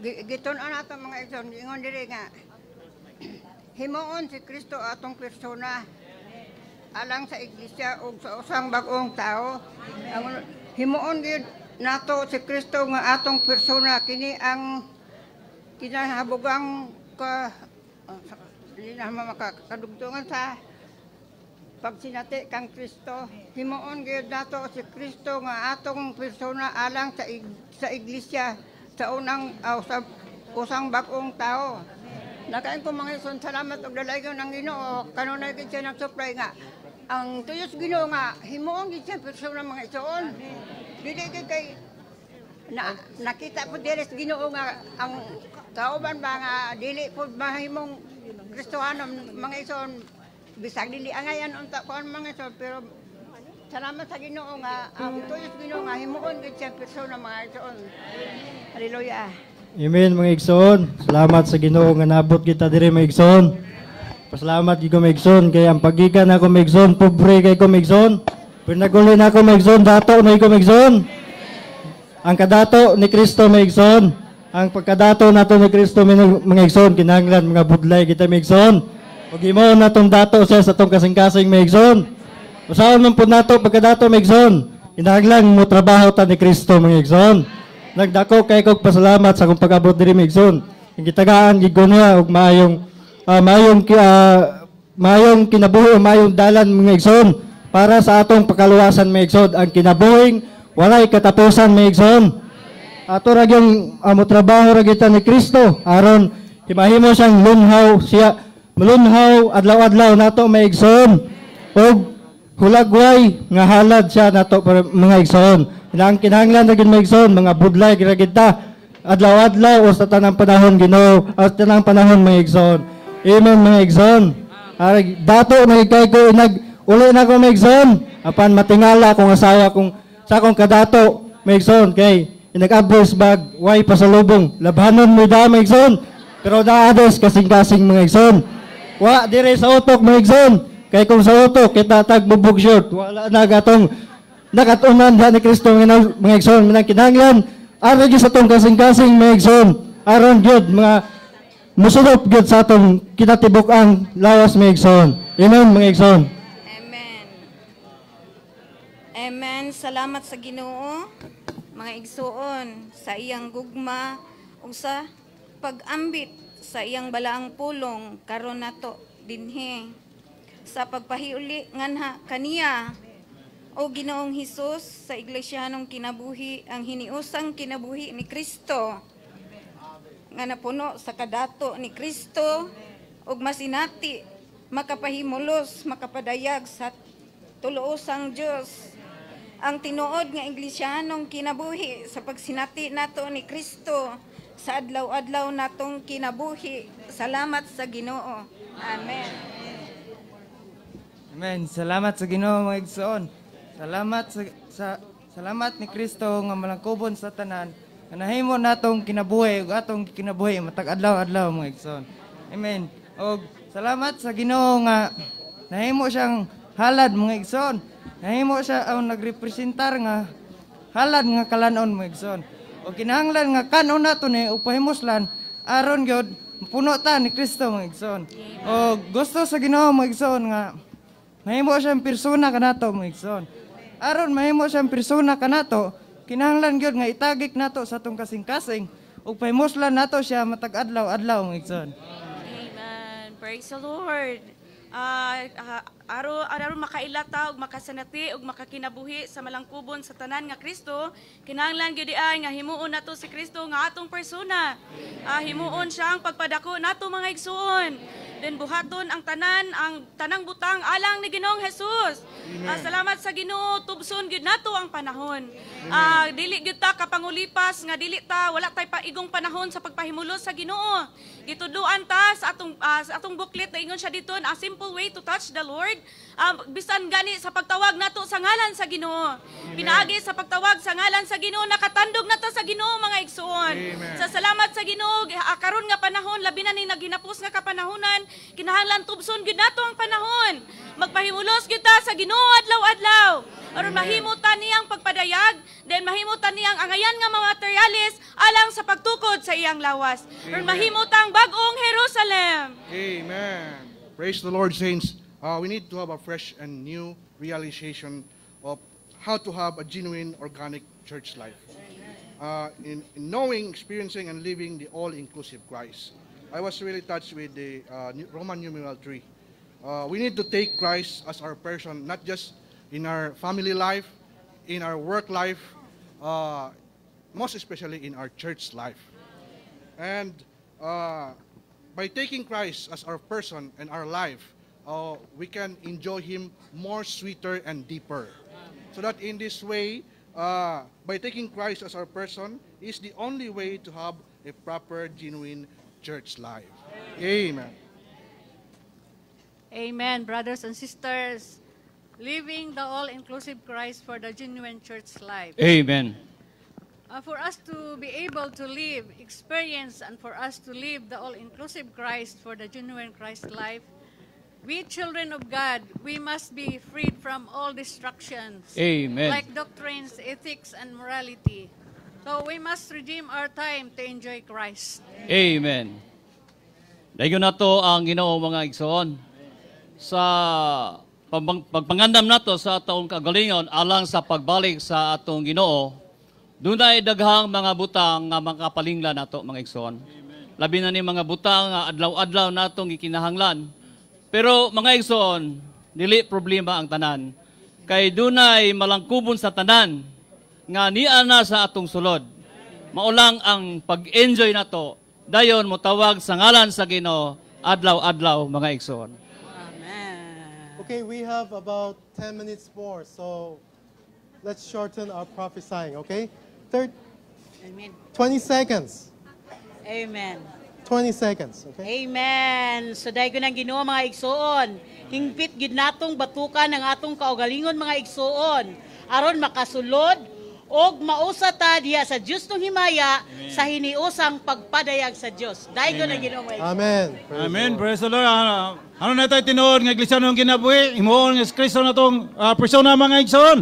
Gi- Giton an ato mga igsoon, ingon diri nga. Himuon si Kristo atong persona alang sa iglesia ug sa usang bag-ong tao. Himuon gyud nato si Kristo nga atong persona kini ang kinahabugang ka sa- dili na makakadugtungan sa pagsinati kang Kristo, himuon gyud nato si Kristo nga atong persona alang sa ig, sa iglesia sa unang aw sa usang bag-ong tao. Nakain ko mga ison, salamat og dalaygon ng Ginoo kanunay gid siya nagsupply nga ang tuyos Ginoo nga himuon gid siya persona mga ison. Dili gid kay na, nakita po diri sa Ginoo nga ang kauban ba nga dili po mahimong Kristohanon mga ison bisag dili angayan unta ko mga ison pero Salamat sa Ginoo nga ang is Ginoo nga himuon gid siya persona mga igsoon. Hallelujah. Amen mga igsoon. Salamat sa Ginoo nga nabot kita diri mga igsoon. Pasalamat ko mga igsoon kay ang pagikan ako mga igsoon, pobre kay ko mga igsoon. Pero naguli na ako mga igsoon, dato na ko mga igsoon. Ang kadato ni Kristo mga igsoon. Ang pagkadato nato ni Kristo igsoon kinahanglan mga budlay kita mga igsoon. Ug imo na tong dato siya sa tong kasing-kasing mga igsoon. Usaon man po nato pagkadato mga igsoon. Kinahanglan mo trabaho ta ni Kristo mga igsoon. Nagdako kay kog pasalamat sa akong pag-abot diri mga igsoon. Ang gitagaan ko niya og maayong ah, maayong ki- ah, maayong kinabuhi o maayong dalan mga igsoon para sa atong pakaluwasan mga igsoon ang kinabuhing walay katapusan mga igsoon. Ato ra gyung amo trabaho ra kita ni Kristo aron himahimo siyang lunhaw siya mulunhaw adlaw-adlaw nato mga igsoon. Og hulagway nga halad siya nato mga igsoon. Kinahang kinahanglan gyud mga igsoon mga budlay ra kita adlaw-adlaw o sa tanang panahon Ginoo o sa tanang panahon mga igsoon. Amen mga igsoon. Arag dato na kay ko nag uli na ko mga igsoon apan matingala akong asawa kung sa akong kadato mga igsoon kay inag-abos bag way pasalubong labhanon mo da mga igsoon pero naades kasing-kasing mga igsoon wa dire sa utok mga igsoon kay kung sa utok kita tagbubog short. Wala na gatong nakatunan da ni Kristo mga igsoon mga kinahanglan. Ara gyud sa tong kasing-kasing mga igsoon aron gyud mga musulop gyud sa atong kinatibuk-ang lawas mga igsoon. Amen mga igsoon. Amen. Salamat sa Ginoo, mga igsuon, sa iyang gugma ug sa pag-ambit sa iyang balaang pulong karon nato dinhi. Sa pagpahiuli nganha kaniya o Ginoong Hesus sa iglesyanong kinabuhi ang hiniusang kinabuhi ni Kristo nga napuno sa kadato ni Kristo ug masinati makapahimulos makapadayag sa tuloosang Dios ang tinuod nga Iglesyanong kinabuhi sa pagsinati nato ni Kristo sa adlaw-adlaw natong kinabuhi. Salamat sa Ginoo. Amen. Amen. Salamat sa Ginoo mga igsoon. Salamat sa, sa salamat ni Kristo nga malangkubon sa tanan. Nga nahimo natong kinabuhi ug atong kinabuhi matag adlaw-adlaw mga igsoon. Amen. Og salamat sa Ginoo nga nahimo siyang halad mga igsoon. Nahimo siya ang nagrepresentar nga halad nga kalanon mga igsoon. O kinahanglan nga kanon nato ni upahimoslan aron gyud puno ta ni Kristo mga igsoon. O gusto sa Ginoo mga igsoon nga mahimo siyang persona kanato mga igsoon. Aron mahimo siyang persona kanato, kinahanglan gyud nga itagik nato sa atong kasing-kasing ug pahimoslan nato siya matag adlaw-adlaw mga igsoon. Amen. Praise the Lord. Ah, ah, aro aro makailata ug makasanati ug makakinabuhi sa malangkubon sa tanan nga Kristo. Kinahanglan gyud ay nga himuon nato si Kristo nga atong persona. Ah, himuon siya ang pagpadako nato mga igsuon then buhaton ang tanan ang tanang butang alang ni Ginoong Hesus. Ah, salamat sa Ginoo tubson gyud nato ang panahon. Ah, dili gyud ta kapangulipas nga dili ta wala tay paigong panahon sa pagpahimulos sa Ginoo. Gitudloan ta sa atong ah, sa atong booklet na ingon siya dito a simple way to touch the Lord Ah, bisan gani sa pagtawag nato sa ngalan sa Ginoo. Pinaagi sa pagtawag sa ngalan sa Ginoo nakatandog na ta sa Ginoo mga igsuon. Amen. sa salamat sa Ginoo gi- ah, karon nga panahon labi na ni naghinapos nga kapanahonan kinahanglan tubson gyud nato ang panahon. Magpahimulos gyud ta sa Ginoo adlaw-adlaw. Aron mahimutan niyang pagpadayag then mahimutan niyang angayan nga mga materialis alang sa pagtukod sa iyang lawas. Aron mahimutang bag-ong Jerusalem. Amen. Praise the Lord, saints. Uh, we need to have a fresh and new realization of how to have a genuine, organic church life. Uh, in, in knowing, experiencing, and living the all-inclusive Christ. I was really touched with the uh, Roman numeral 3. Uh, we need to take Christ as our person, not just in our family life, in our work life, uh, most especially in our church life. And uh, by taking Christ as our person and our life, uh, we can enjoy Him more sweeter and deeper. So that in this way, uh, by taking Christ as our person, is the only way to have a proper, genuine church life. Amen. Amen, brothers and sisters. living the all-inclusive Christ for the genuine church life. Amen. Uh, for us to be able to live, experience, and for us to live the all-inclusive Christ for the genuine Christ life, we children of God, we must be freed from all distractions. Amen. Like doctrines, ethics, and morality. So we must redeem our time to enjoy Christ. Amen. Dayon na to ang Ginoo mga igsoon. Sa pagpangandam nato sa atong kagalingon alang sa pagbalik sa atong Ginoo, dunay daghang mga butang nga makapalingla nato mga igsoon. Labi na ni mga butang nga adlaw-adlaw natong gikinahanglan. Pero mga igsoon, dili problema ang tanan. Kay dunay malangkubon sa tanan nga niya na sa atong sulod. Maulang ang pag-enjoy nato dayon motawag sa ngalan sa Ginoo adlaw-adlaw mga igsoon. Okay, we have about 10 minutes more, so let's shorten our prophesying, okay? Third, Amen. 20 seconds. Amen. 20 seconds, okay? Amen. So dahil ko ng ginoo mga igsoon, hingpit gid natong batukan ang atong kaugalingon mga igsoon aron makasulod og mausa ta diha sa Dios ng himaya sa hiniusang pagpadayag sa Dios. Dahil ko ng ginoo mga igsoon. Amen. Amen. Praise the Lord. Ano, ano na tayo tinuod nga iglesia nung kinabuhi? Himuon nga Kristo na itong persona mga igsoon.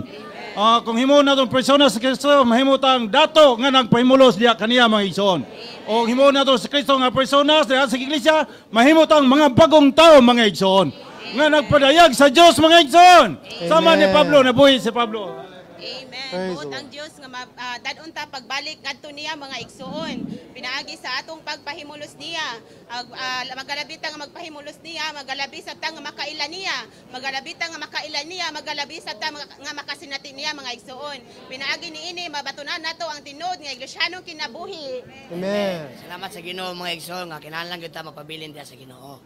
Ah, kung himuon na itong persona sa Kristo, mahimutang dato nga nagpahimulos diya kaniya mga igsoon. O himuon na itong si Kristo nga persona diya sa iglesia, mahimutang mga bagong tao mga igsoon. Nga nagpadayag sa Dios mga igsoon. Sama ni. Pablo, nabuhi si Pablo. Praise Buot ang Dios nga ma- ah, dadunta pagbalik ngadto niya mga igsoon. Pinaagi sa atong pagpahimulos niya. Ag, ah, magalabita nga magpahimulos niya, magalabi sa ta nga makaila niya. Magalabita nga makaila niya, magalabi sa ta nga makasinati niya mga igsoon. Pinaagi ni ini mabatunan nato ang tinod nga iglesyanong kinabuhi. Amen. Salamat sa Ginoo mga igsoon nga kinahanglan gyud ta mapabilin diha sa Ginoo.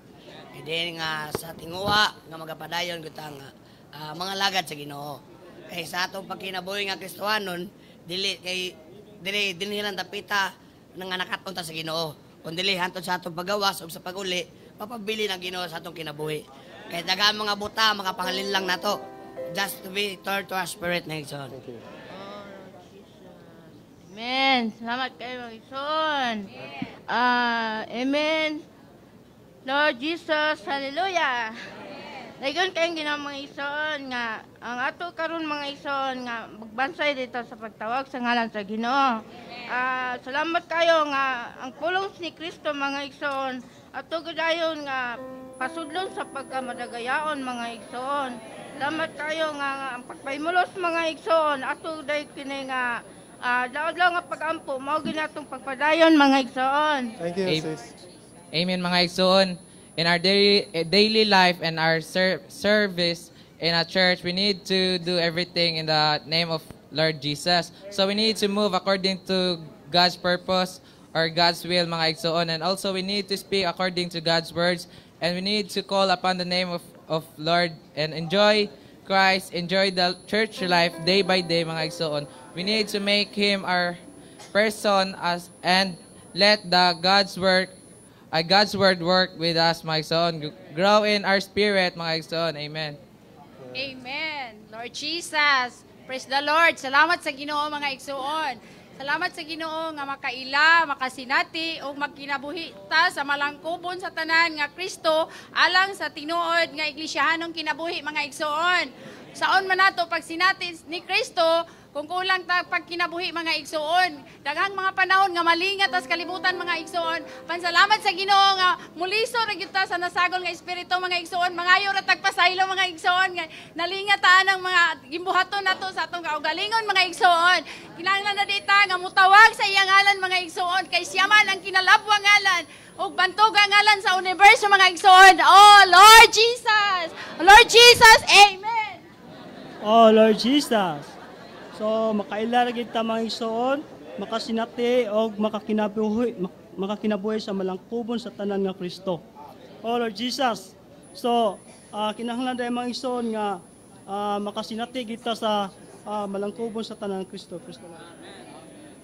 E din nga sa tinguwa nga magapadayon gyud ta nga ah, mga lagad sa Ginoo. Kay sa atong pagkinabuhi nga Kristohanon, dili kay dili dinhi lang dapita nga nakaton ta sa Ginoo. Kun dili hantod sa atong pagawas ug sa paguli, mapabili ng Ginoo sa atong kinabuhi. Kay daghang mga buta makapangalin lang nato. Just to be turned to our spirit na igsoon. Amen. Salamat kayo, mga ison. Ah, amen. Lord Jesus, hallelujah. Dayon kayong ginang mga ison nga ang ato karon mga ison nga magbansay dito sa pagtawag sa ngalan sa Ginoo. Ah, salamat kayo nga ang pulong ni Kristo mga ison ato gadayon nga pasudlon sa pagkamadagayaon mga ison. Salamat kayo nga, nga ang pagpaymulos mga ison ato day kini nga Ah, daw-daw nga pag-ampo, mao ginatong pagpadayon mga igsoon. Thank you, Amen. sis. Amen mga igsoon. In our daily, eh, daily life and our ser- service in our church, we need to do everything in the name of Lord Jesus. So we need to move according to God's purpose or God's will mga igsoon. And also we need to speak according to God's words. And we need to call upon the name of, of Lord and enjoy Christ, enjoy the church life day by day mga igsoon. We need to make Him our person as and let the God's work uh, God's word work with us, my son. Grow in our spirit, mga son. Amen. Amen. Lord Jesus, praise the Lord. Salamat sa Ginoo mga igsuon. Salamat sa Ginoo nga makaila, makasinati o magkinabuhi ta sa malangkubon sa tanan nga Kristo alang sa tinuod nga iglesiyahanong kinabuhi mga igsuon. Saon man nato pag sinati ni Kristo kung kulang ta pag kinabuhi mga igsuon. Daghang mga panahon nga malingat as kalibutan mga igsuon. Pansalamat sa Ginoo nga muliso ra ta sa nasagol nga espiritu mga igsuon. Mangayo ra tagpasaylo mga igsuon nga nalingat ta ang mga gimbuhaton nato sa atong kaugalingon mga igsuon. Kinahanglan na dita nga mutawag sa iyang ngalan mga igsuon kay siya man ang kinalabwa ngalan ug bantog ang ngalan sa universo mga igsuon. Oh Lord Jesus. Lord Jesus. Amen. Oh Lord Jesus. So makaila ra gid ta mga igsoon, makasinati og makakinabuhi mak- makakinabuhi sa malangkubon sa tanan nga Kristo. Oh Lord Jesus. So ah, kinahanglan dayang mga igsoon nga ah, makasinati gid ta sa ah, malangkubon sa tanan nga Kristo. Kristo.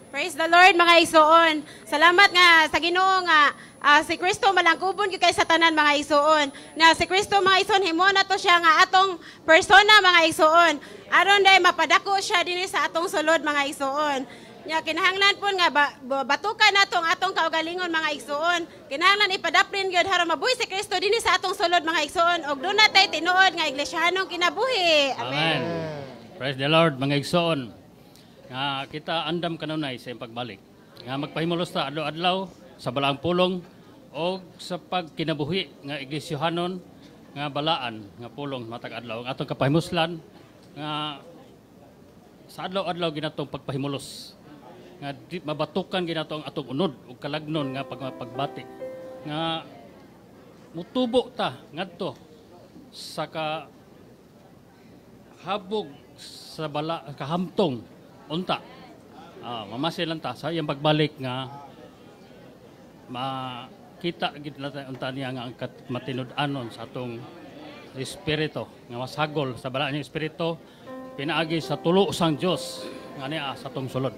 Praise the Lord mga igsoon. Salamat nga sa Ginoo nga ah, si Kristo malangkubon gyud kay sa tanan mga igsoon. Na si Kristo mga igsoon himo na to siya nga atong persona mga igsoon. Aron day mapadako siya dinhi sa atong sulod mga igsoon. Nya kinahanglan pon nga ba, ba- batukan natong atong kaugalingon mga igsoon. Kinahanglan ipadaplin gyud aron mabuhi si Kristo dinhi sa atong sulod mga igsoon og doon natay tinuod nga iglesyanong kinabuhi. Amen. Praise the Lord, mga igsoon. Nga kita andam kanunay sa iyong pagbalik. Nga magpahimulos ta adlaw-adlaw sa balaang pulong o sa pagkinabuhi nga iglesyohanon nga balaan nga pulong matag adlaw. Ang atong kapahimuslan nga sa adlaw-adlaw ginatong pagpahimulos nga di, mabatukan ginato ang atong unod ug kalagnon nga pag, pagbati nga mutubo ta ngadto sa ka habog sa bala kahamtong unta ah mamasin lang ta sa iyang pagbalik nga makita gid natin unta niya nga ang matinud-anon sa atong espiritu nga masagol sa bala niya espiritu pinaagi sa tulo sang Dios nga niya sa atong sulod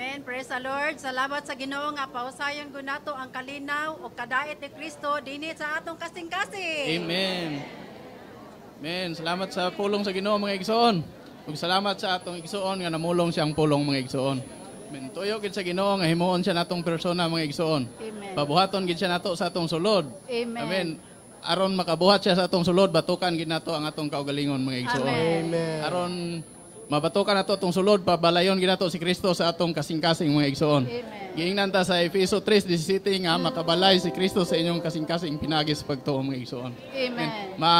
Amen. Praise the Lord. Salamat sa Ginoo nga pausayon ko nato ang kalinaw o kadait ni Kristo dinhi sa atong kasing-kasing. Amen. Amen. Salamat sa pulong sa Ginoo mga igsoon. Ug salamat sa atong igsoon nga namulong siyang pulong mga igsoon. Amen. Tuyo gid sa Ginoo nga himuon siya natong persona mga igsoon. Amen. Pabuhaton gid siya nato sa atong sulod. Amen. Amen. Aron makabuhat siya sa atong sulod, batukan gid nato ang atong kaugalingon mga igsoon. Amen. Aron mabatukan nato atong sulod, pabalayon gid nato si Kristo sa atong kasing-kasing mga igsoon. Giingnan ta sa Efeso 3:17 nga makabalay si Kristo sa inyong kasing-kasing pinagi sa pagtuo mga igsoon. Amen. Ma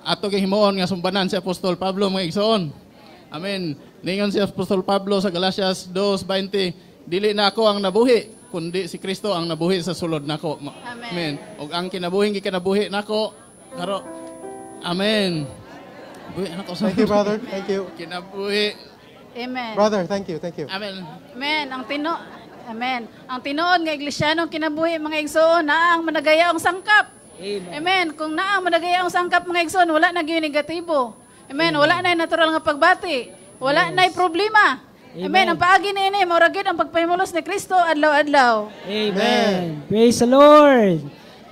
ato himuon nga sumbanan si Apostol Pablo mga igsoon. Amen. Ningon si Apostol Pablo sa Galatias 2:20, dili na ako ang nabuhi, kundi si Kristo ang nabuhi sa sulod nako. Ma- Amen. Ug ang kinabuhi gikanabuhi nako karo Amen. Buhi nako sa Thank you, brother. Thank you. Kinabuhi. Amen. Brother, thank you, thank you. Amen. Amen. Ang tino Amen. Ang tinuod nga iglesyanong kinabuhi mga igsoon na ang managayaong sangkap. Amen. Kung naang managayaong sangkap mga igsoon, wala na gyud negatibo. Amen. Wala na natural nga pagbati. Wala na problema. Amen. Ang paagi ni ini mao ra gyud ang pagpahimulos ni Kristo adlaw-adlaw. Amen. Praise the Lord.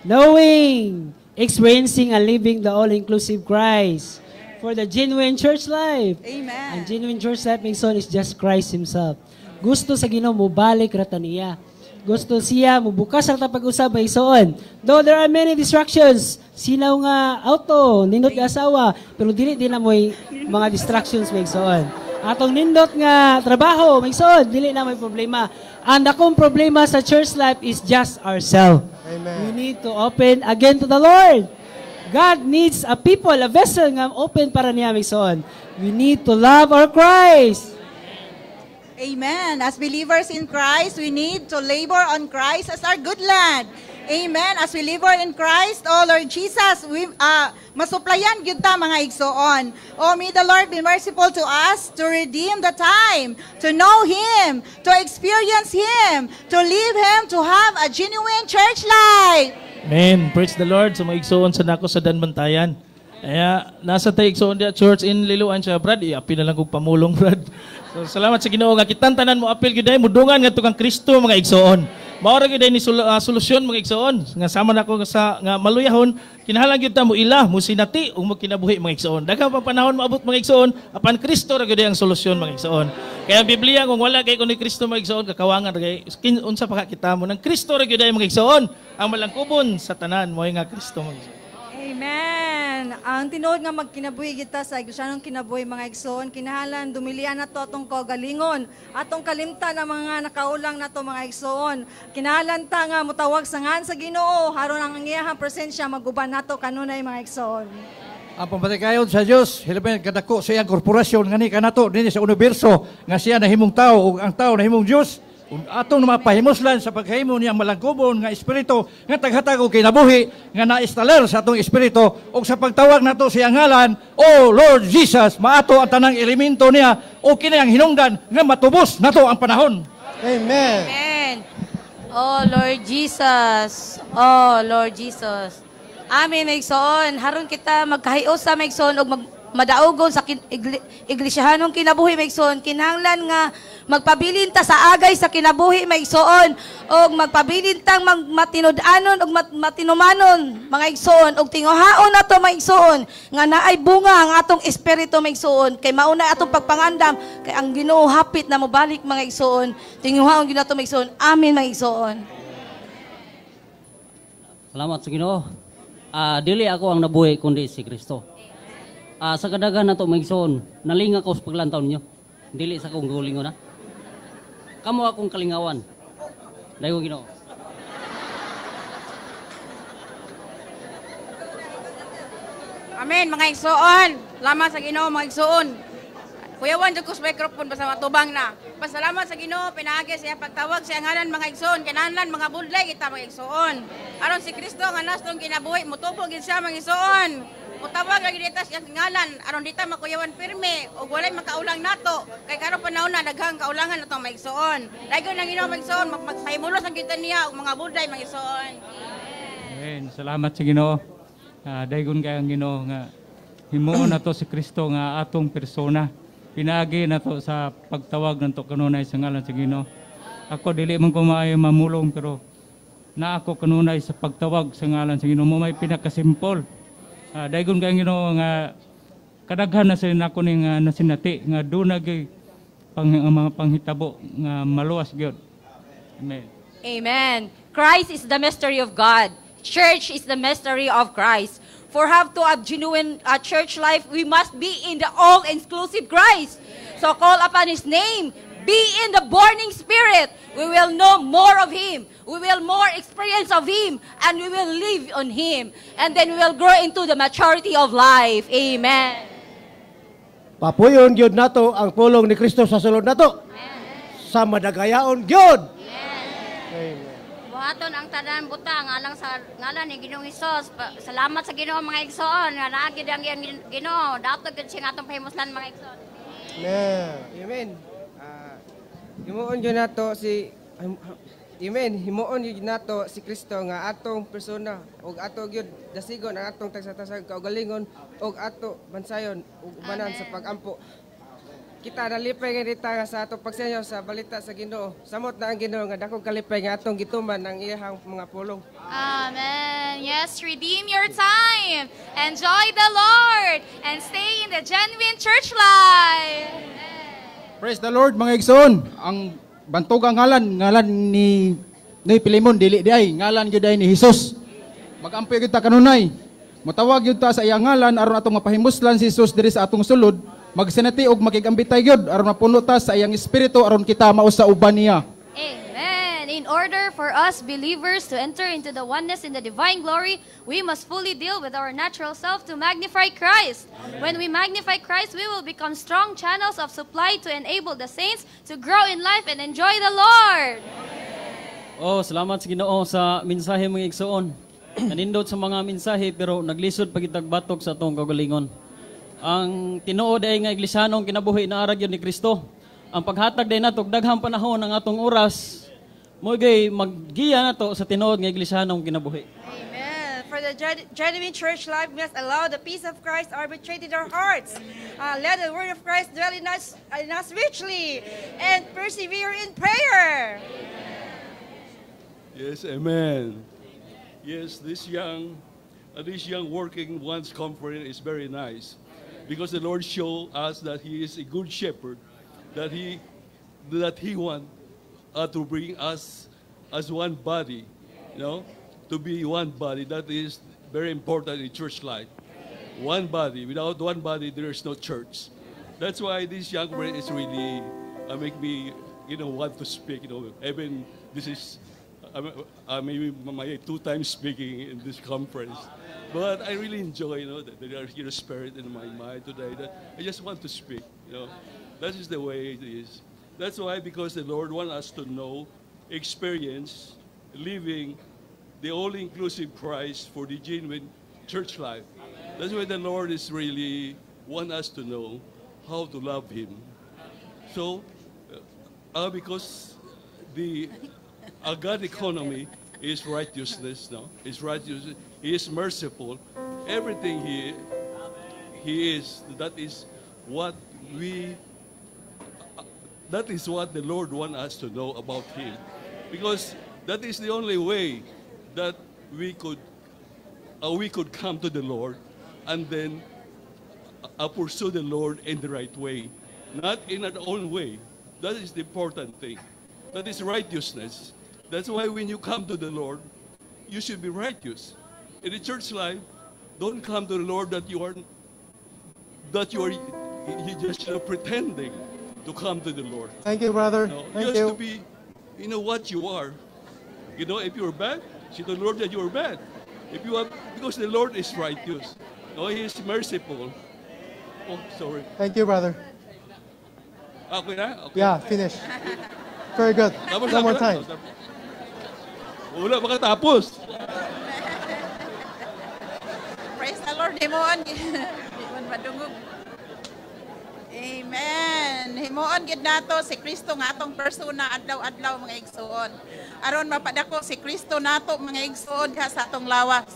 Knowing, experiencing, and living the all-inclusive Christ for the genuine church life. Amen. Ang genuine church life, my son, is just Christ Himself. Gusto sa Ginoo mo balik rata niya. Gusto siya mo bukas ang pag-usab may soon. Though there are many distractions, sinaw nga auto, nindot nga asawa, pero dili din na mo'y mga distractions may soon. Atong nindot nga trabaho, may soon, dili na may problema. Ang akong problema sa church life is just ourselves. We need to open again to the Lord. God needs a people, a vessel nga open para niya may soon. We need to love our Christ. Amen. As believers in Christ, we need to labor on Christ as our good land. Amen. As we labor in Christ, oh Lord Jesus, we uh, masuplayan gyud ta mga igsoon. Oh, may the Lord be merciful to us to redeem the time, to know Him, to experience Him, to live Him, to have a genuine church life. Amen. Praise the Lord. So maigsoon sa nako sa Danbantayan. Kaya nasa tayo igsoon dia church in Liluan siya, Brad. Iapi na lang kong pamulong, Brad. So salamat sa Ginoo nga kitantanan mo apil gyud mudungan nga tukang Kristo mga igsoon. Maora gyud ni sol- ah, solusyon mga igsoon. Nga sama nako sa nga maluyahon, kinahanglan gyud ta mo ila, mo sinati ug mo kinabuhi mga igsoon. Daghang pa panahon maabot mga igsoon, apan Kristo ra gyud ang solusyon mga igsoon. Kaya ang Biblia kung wala kay kun ni Kristo mga igsoon kakawangan kay unsa pa ka kita mo nang Kristo ra gyud mga igsoon. Ang malangkubon sa tanan mo nga Kristo mga igsoon. Amen. Ang tinuod nga magkinabuhi kita sa iglesia kinabuhi mga igsoon, kinahalan dumilian nato atong kaugalingon, atong kalimtan ang mga nakaulang nato mga igsoon. Kinahalan ta nga mutawag sa ngan sa Ginoo haron ang iyahang presensya maguban nato kanunay mga igsoon. Ang pamatikayon sa Dios, hilabin kadako sa iyang korporasyon ngani kanato dinhi sa universo nga siya nahimong tao ug ang tao nahimong Dios. Ug atong mapahimoslan sa paghimo niyang malangkubon nga espiritu nga taghatag og kinabuhi nga naistaler sa atong espiritu ug sa pagtawag nato sa iyang ngalan, O Lord Jesus, maato ang tanang elemento niya o kini ang hinungdan nga matubos nato ang panahon. Amen. Amen. Oh Lord Jesus. Oh Lord Jesus. Amin maigsoon. Haron kita magkahios sa maigsoon og mag madaugon sa kin- igli- iglesiyanong kinabuhi maigsoon. Kinahanglan nga magpabilin ta sa agay sa kinabuhi maigsoon. Og magpabilin tang mag matinud-anon og mat- matinumanon mga igsoon. Og tinguhaon nato maigsoon nga naay bunga ang atong espiritu maigsoon kay mauna atong pagpangandam kay ang Ginoo hapit na mobalik mga igsoon. Tinguhaon gyud nato maigsoon amin mga igsoon. Salamat sa Ginoo. Ah, dili ako ang nabuhi kundi si Kristo. Ah, sa kadagan nato magsoon, nalinga ko sa paglantaw ninyo. Dili sa kong gulingon na. Kamo akong kalingawan. Dayo Ginoo. Amen, mga igsoon. Salamat sa Ginoo, mga igsoon. Kuyawan jud ko sa microphone basta matubang na. Pasalamat sa Ginoo pinaagi siya pagtawag sa ngalan mga igsoon, kinahanglan mga budlay kita mga igsoon. Aron si Kristo nga nastong kinabuhi, mutubo gid siya mga igsoon. Mutawag lagi dita siya ngalan aron dita makuyawan pirmi ug walay makaulang nato. Kay karon panahon na daghang kaulangan nato mga igsoon. Dayon ang Ginoo mga igsoon, magpahimulos ang kita niya ug mga budlay mga igsoon. Amen. Salamat sa Ginoo. Uh, daygon kay ang Ginoo nga himuon na to si Kristo nga atong persona. Pinagi na to sa pagtawag ng to kanunay sa ngalan sa Ginoo. Ako dili man ko mamulong pero na ako kanunay sa pagtawag sa ngalan sa Ginoo mo may pinakasimpol. Uh, daygon kay ang Ginoo nga kadaghan na sa nako ning uh, nasinati nga dunag pang ang mga panghitabo nga maluwas gyud. Amen. Amen. Christ is the mystery of God. Church is the mystery of Christ. For have to have genuine uh, church life, we must be in the all-inclusive Christ. So call upon His name. Be in the burning spirit. We will know more of Him. We will more experience of Him. And we will live on Him. And then we will grow into the maturity of life. Amen. Papuyon gyud nato ang pulong ni Kristo sa sulod nato. Sa madagayaon gyud. Buhaton ang tanan buta ngalang sa ngalan ni Ginoong Hesus. Salamat sa Ginoo mga igsoon nga ang Ginoo. Dato gid sing atong pahimuslan mga igsoon. Amen. Amen. Himuon gyud nato si Amen. Himuon gyud nato si Kristo nga atong persona ug ato gyud dasigon ang atong tagsa-tasag kaugalingon ug ato bansayon ug ubanan sa pagampo. Kita nalipay nga dita nga sa atong pagsayo sa balita sa Ginoo. Samot na ang Ginoo nga dakong kalipay nga atong gituman ang iyang mga pulong. Amen. Yes, redeem your time. Enjoy the Lord and stay in the genuine church life. Praise the Lord mga igsoon. Ang bantugang ngalan, ngalan ni ni Pilimon dili di ay ngalan gyud ay ni Hesus. Magampi gyud ta kanunay. Motawag gyud ta sa iyang ngalan aron atong mapahimuslan si Hesus diri sa atong sulod. Magsinati og makigambitay gyud aron mapuno ta sa iyang espiritu aron kita mao sa uban niya. Amen. In order for us believers to enter into the oneness in the divine glory, we must fully deal with our natural self to magnify Christ. When we magnify Christ, we will become strong channels of supply to enable the saints to grow in life and enjoy the Lord. Oh, salamat sa Ginoo sa mensahe mga igsoon. Nanindot sa mga mensahe pero naglisod pagitag batok sa atong kagalingon. Ang tinuod ay nga iglesanong kinabuhi na arag ni Kristo. Ang paghatag day nato daghang panahon ng atong oras mo gay maggiya nato sa tinuod nga iglesanong kinabuhi. Amen. For the gen- genuine church life, we must allow the peace of Christ arbitrate in our hearts. Uh, let the word of Christ dwell in us, in us richly, and persevere in prayer. Yes, amen. Yes, this young, uh, this young working ones conference is very nice because the Lord showed us that He is a good shepherd, that He, that He want uh, to bring us as one body, you know, to be one body. That is very important in church life. One body. Without one body, there is no church. That's why this young man is really uh, make me, you know, want to speak. You know, even this is uh, uh, maybe my two times speaking in this conference. But I really enjoy, you know, that there is a spirit in my mind today that I just want to speak. You know, that is the way it is. That's why, because the Lord wants us to know, experience, living the all-inclusive Christ for the genuine church life. That's why the Lord is really want us to know how to love Him. So, uh, because the uh, God economy is righteousness, no? Is righteous. He is merciful. Everything He He is. That is what we that is what the Lord wants us to know about Him. Because that is the only way that we could uh, we could come to the Lord and then uh, pursue the Lord in the right way, not in our own way. That is the important thing. That is righteousness. That's why when you come to the Lord, you should be righteous. In the church life, don't come to the Lord that you are that you are you just uh, pretending to come to the Lord. Thank you, brother. No, Thank just you. to be, you know what you are. You know, if you're bad, see the Lord that you're bad. If you are, because the Lord is righteous. No, He is merciful. Oh, sorry. Thank you, brother. Okay na? Okay. Yeah, finish. Very good. Tapos One more time. Wala makatapos. Praise the Lord. Himuon. Himuon madungog. Amen. Himuon gid nato si Kristo nga atong persona adlaw-adlaw mga igsoon. Aron mapadako si Kristo nato mga igsoon diha sa atong lawas.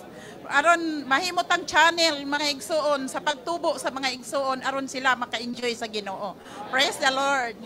Aron mahimot ang channel mga igsoon sa pagtubo sa mga igsoon aron sila maka-enjoy sa Ginoo. Praise the Lord.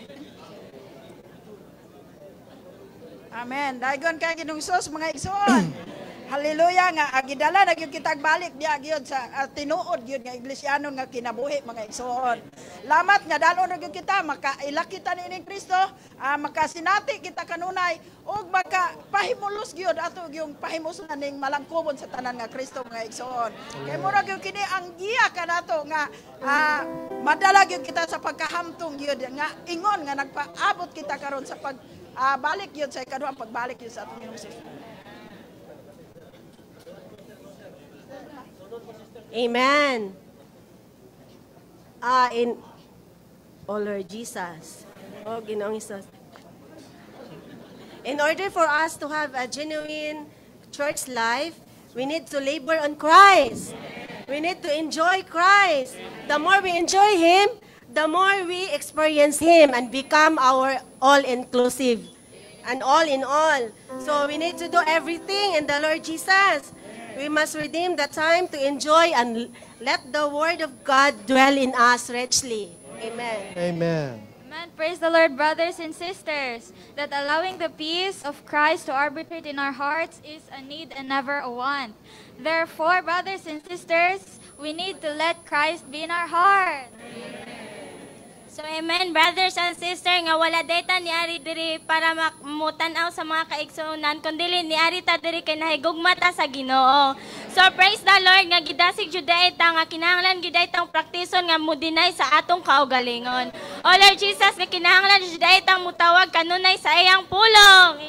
Amen. Dagon kay Ginoong Sus mga igsoon. Hallelujah nga agidala na gyud kitag balik. Diya gyud sa uh, tinuod gyud nga iglesyano nga kinabuhi mga igsoon. Lamat nga dalon na gyud kita. Makaila kita ni ining Kristo, ah, makasinati kita kanunay. Ug makapahimulos gyud ato yung pahimuson ning malangkubon sa tanan nga Kristo mga igsoon. Kay mura gyud kini ang giya kanato nga ah, madala gyud kita sa pagkahamtong gyud nga ingon nga nagpaabot kita karon sa pag ah, balik yun sa ikaduhang pagbalik yun sa atong Ginoong Amen. Ah, in Oh Lord Jesus. Oh, Ginoong Jesus. In order for us to have a genuine church life, we need to labor on Christ. We need to enjoy Christ. The more we enjoy Him, the more we experience Him and become our all-inclusive and all in all. So we need to do everything in the Lord Jesus. We must redeem the time to enjoy and let the Word of God dwell in us richly. Amen. Amen. Amen. Praise the Lord, brothers and sisters, that allowing the peace of Christ to arbitrate in our hearts is a need and never a want. Therefore, brothers and sisters, we need to let Christ be in our heart. So amen brothers and sisters nga wala data ni ari diri para makmutanaw sa mga kaigsunan kundi ni ari ta diri kay nahigugma ta sa Ginoo. So praise the Lord nga gidasig jud ta nga kinahanglan gid tang praktison nga mudinay sa atong kaugalingon. O Lord Jesus nga kinahanglan jud tang mutawag kanunay sa iyang pulong.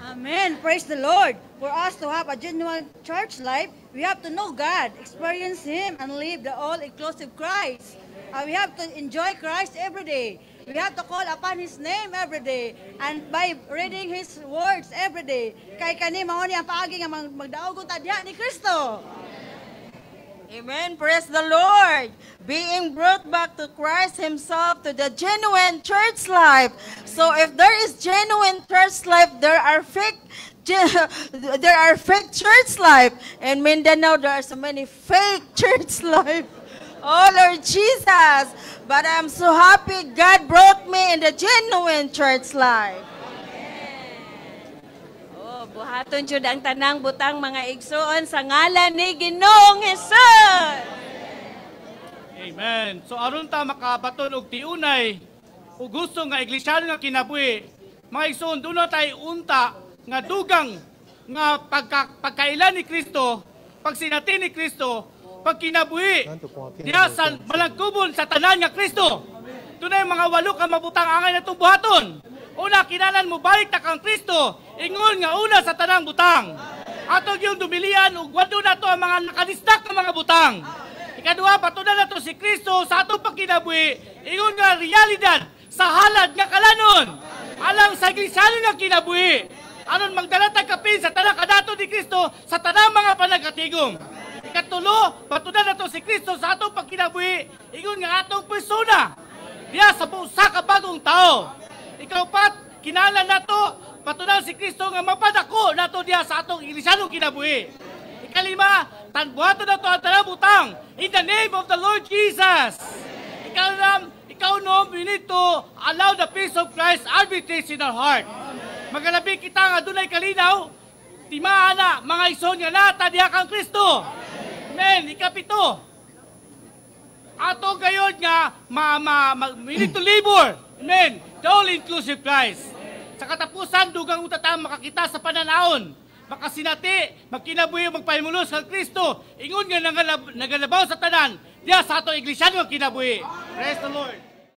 Amen. Praise the Lord. For us to have a genuine church life, we have to know God, experience Him, and live the all-inclusive Christ. Uh, we have to enjoy Christ every day. We have to call upon His name every day. And by reading His words every day, kay kani mao ni ang paagi nga mag- magdaogon ta diha ni Kristo. Amen. Praise the Lord. Being brought back to Christ Himself to the genuine church life. So if there is genuine church life, there are fake there are fake church life. In Mindanao, there are so many fake church life. Oh Lord Jesus. But I'm so happy God brought me in the genuine church life. Oh, buhaton jud ang tanang butang mga igsoon sa ngalan ni Ginoong Hesus. Amen. So aron ta makabaton og tiunay ug gusto nga iglesyano nga kinabuhi, mga igsoon duno tay unta nga dugang nga pagka, pagkailan ni Kristo, pagsinati ni Kristo, pagkinabuhi diha sa malagkubon sa tanan nga Kristo. Tunay mga walo ka mabutang angay natong buhaton. Una, kinalan mo balik ta kang Kristo. Ingon nga una sa tanang butang. Atog yung dumilian ug wado na to ang mga nakadistak nga mga butang. Ikaduha, patunan na to si Kristo sa atong pagkinabuhi. Ingon nga realidad sa halad nga kalanon. Alang sa gisalo nga kinabuhi. Aron magdala tag kapin sa tanang kadato ni Kristo sa tanang mga panagatigom. Ikatulo, patunan na to si Kristo sa atong pagkinabuhi. Ingon nga atong persona. Diya sa busa ka bagong tao. Ikaw pat, kinala na to, patunaw si Kristo nga mapadako na to diya sa atong ilisyanong kinabuhi. Ikalima, tanbuhatan na to ang tanang butang in the name of the Lord Jesus. Ikaw ikaw no, we need to allow the peace of Christ arbitrate in our heart. Magalabi kita nga dunay kalinaw, timaan mga ison nga nata diha kang Kristo. Amen. Ikapito, ato gayon nga ma, ma, ma, we need to labor. Amen. The all-inclusive Christ. Sa katapusan, dugang utatang makakita sa pananaon. Makasinati, magkinabuhi, magpahimulos kang Kristo. Ingon nga nagalab, nagalabaw sa tanan. Diya sa ato iglesia nga kinabuhi. Praise the Lord.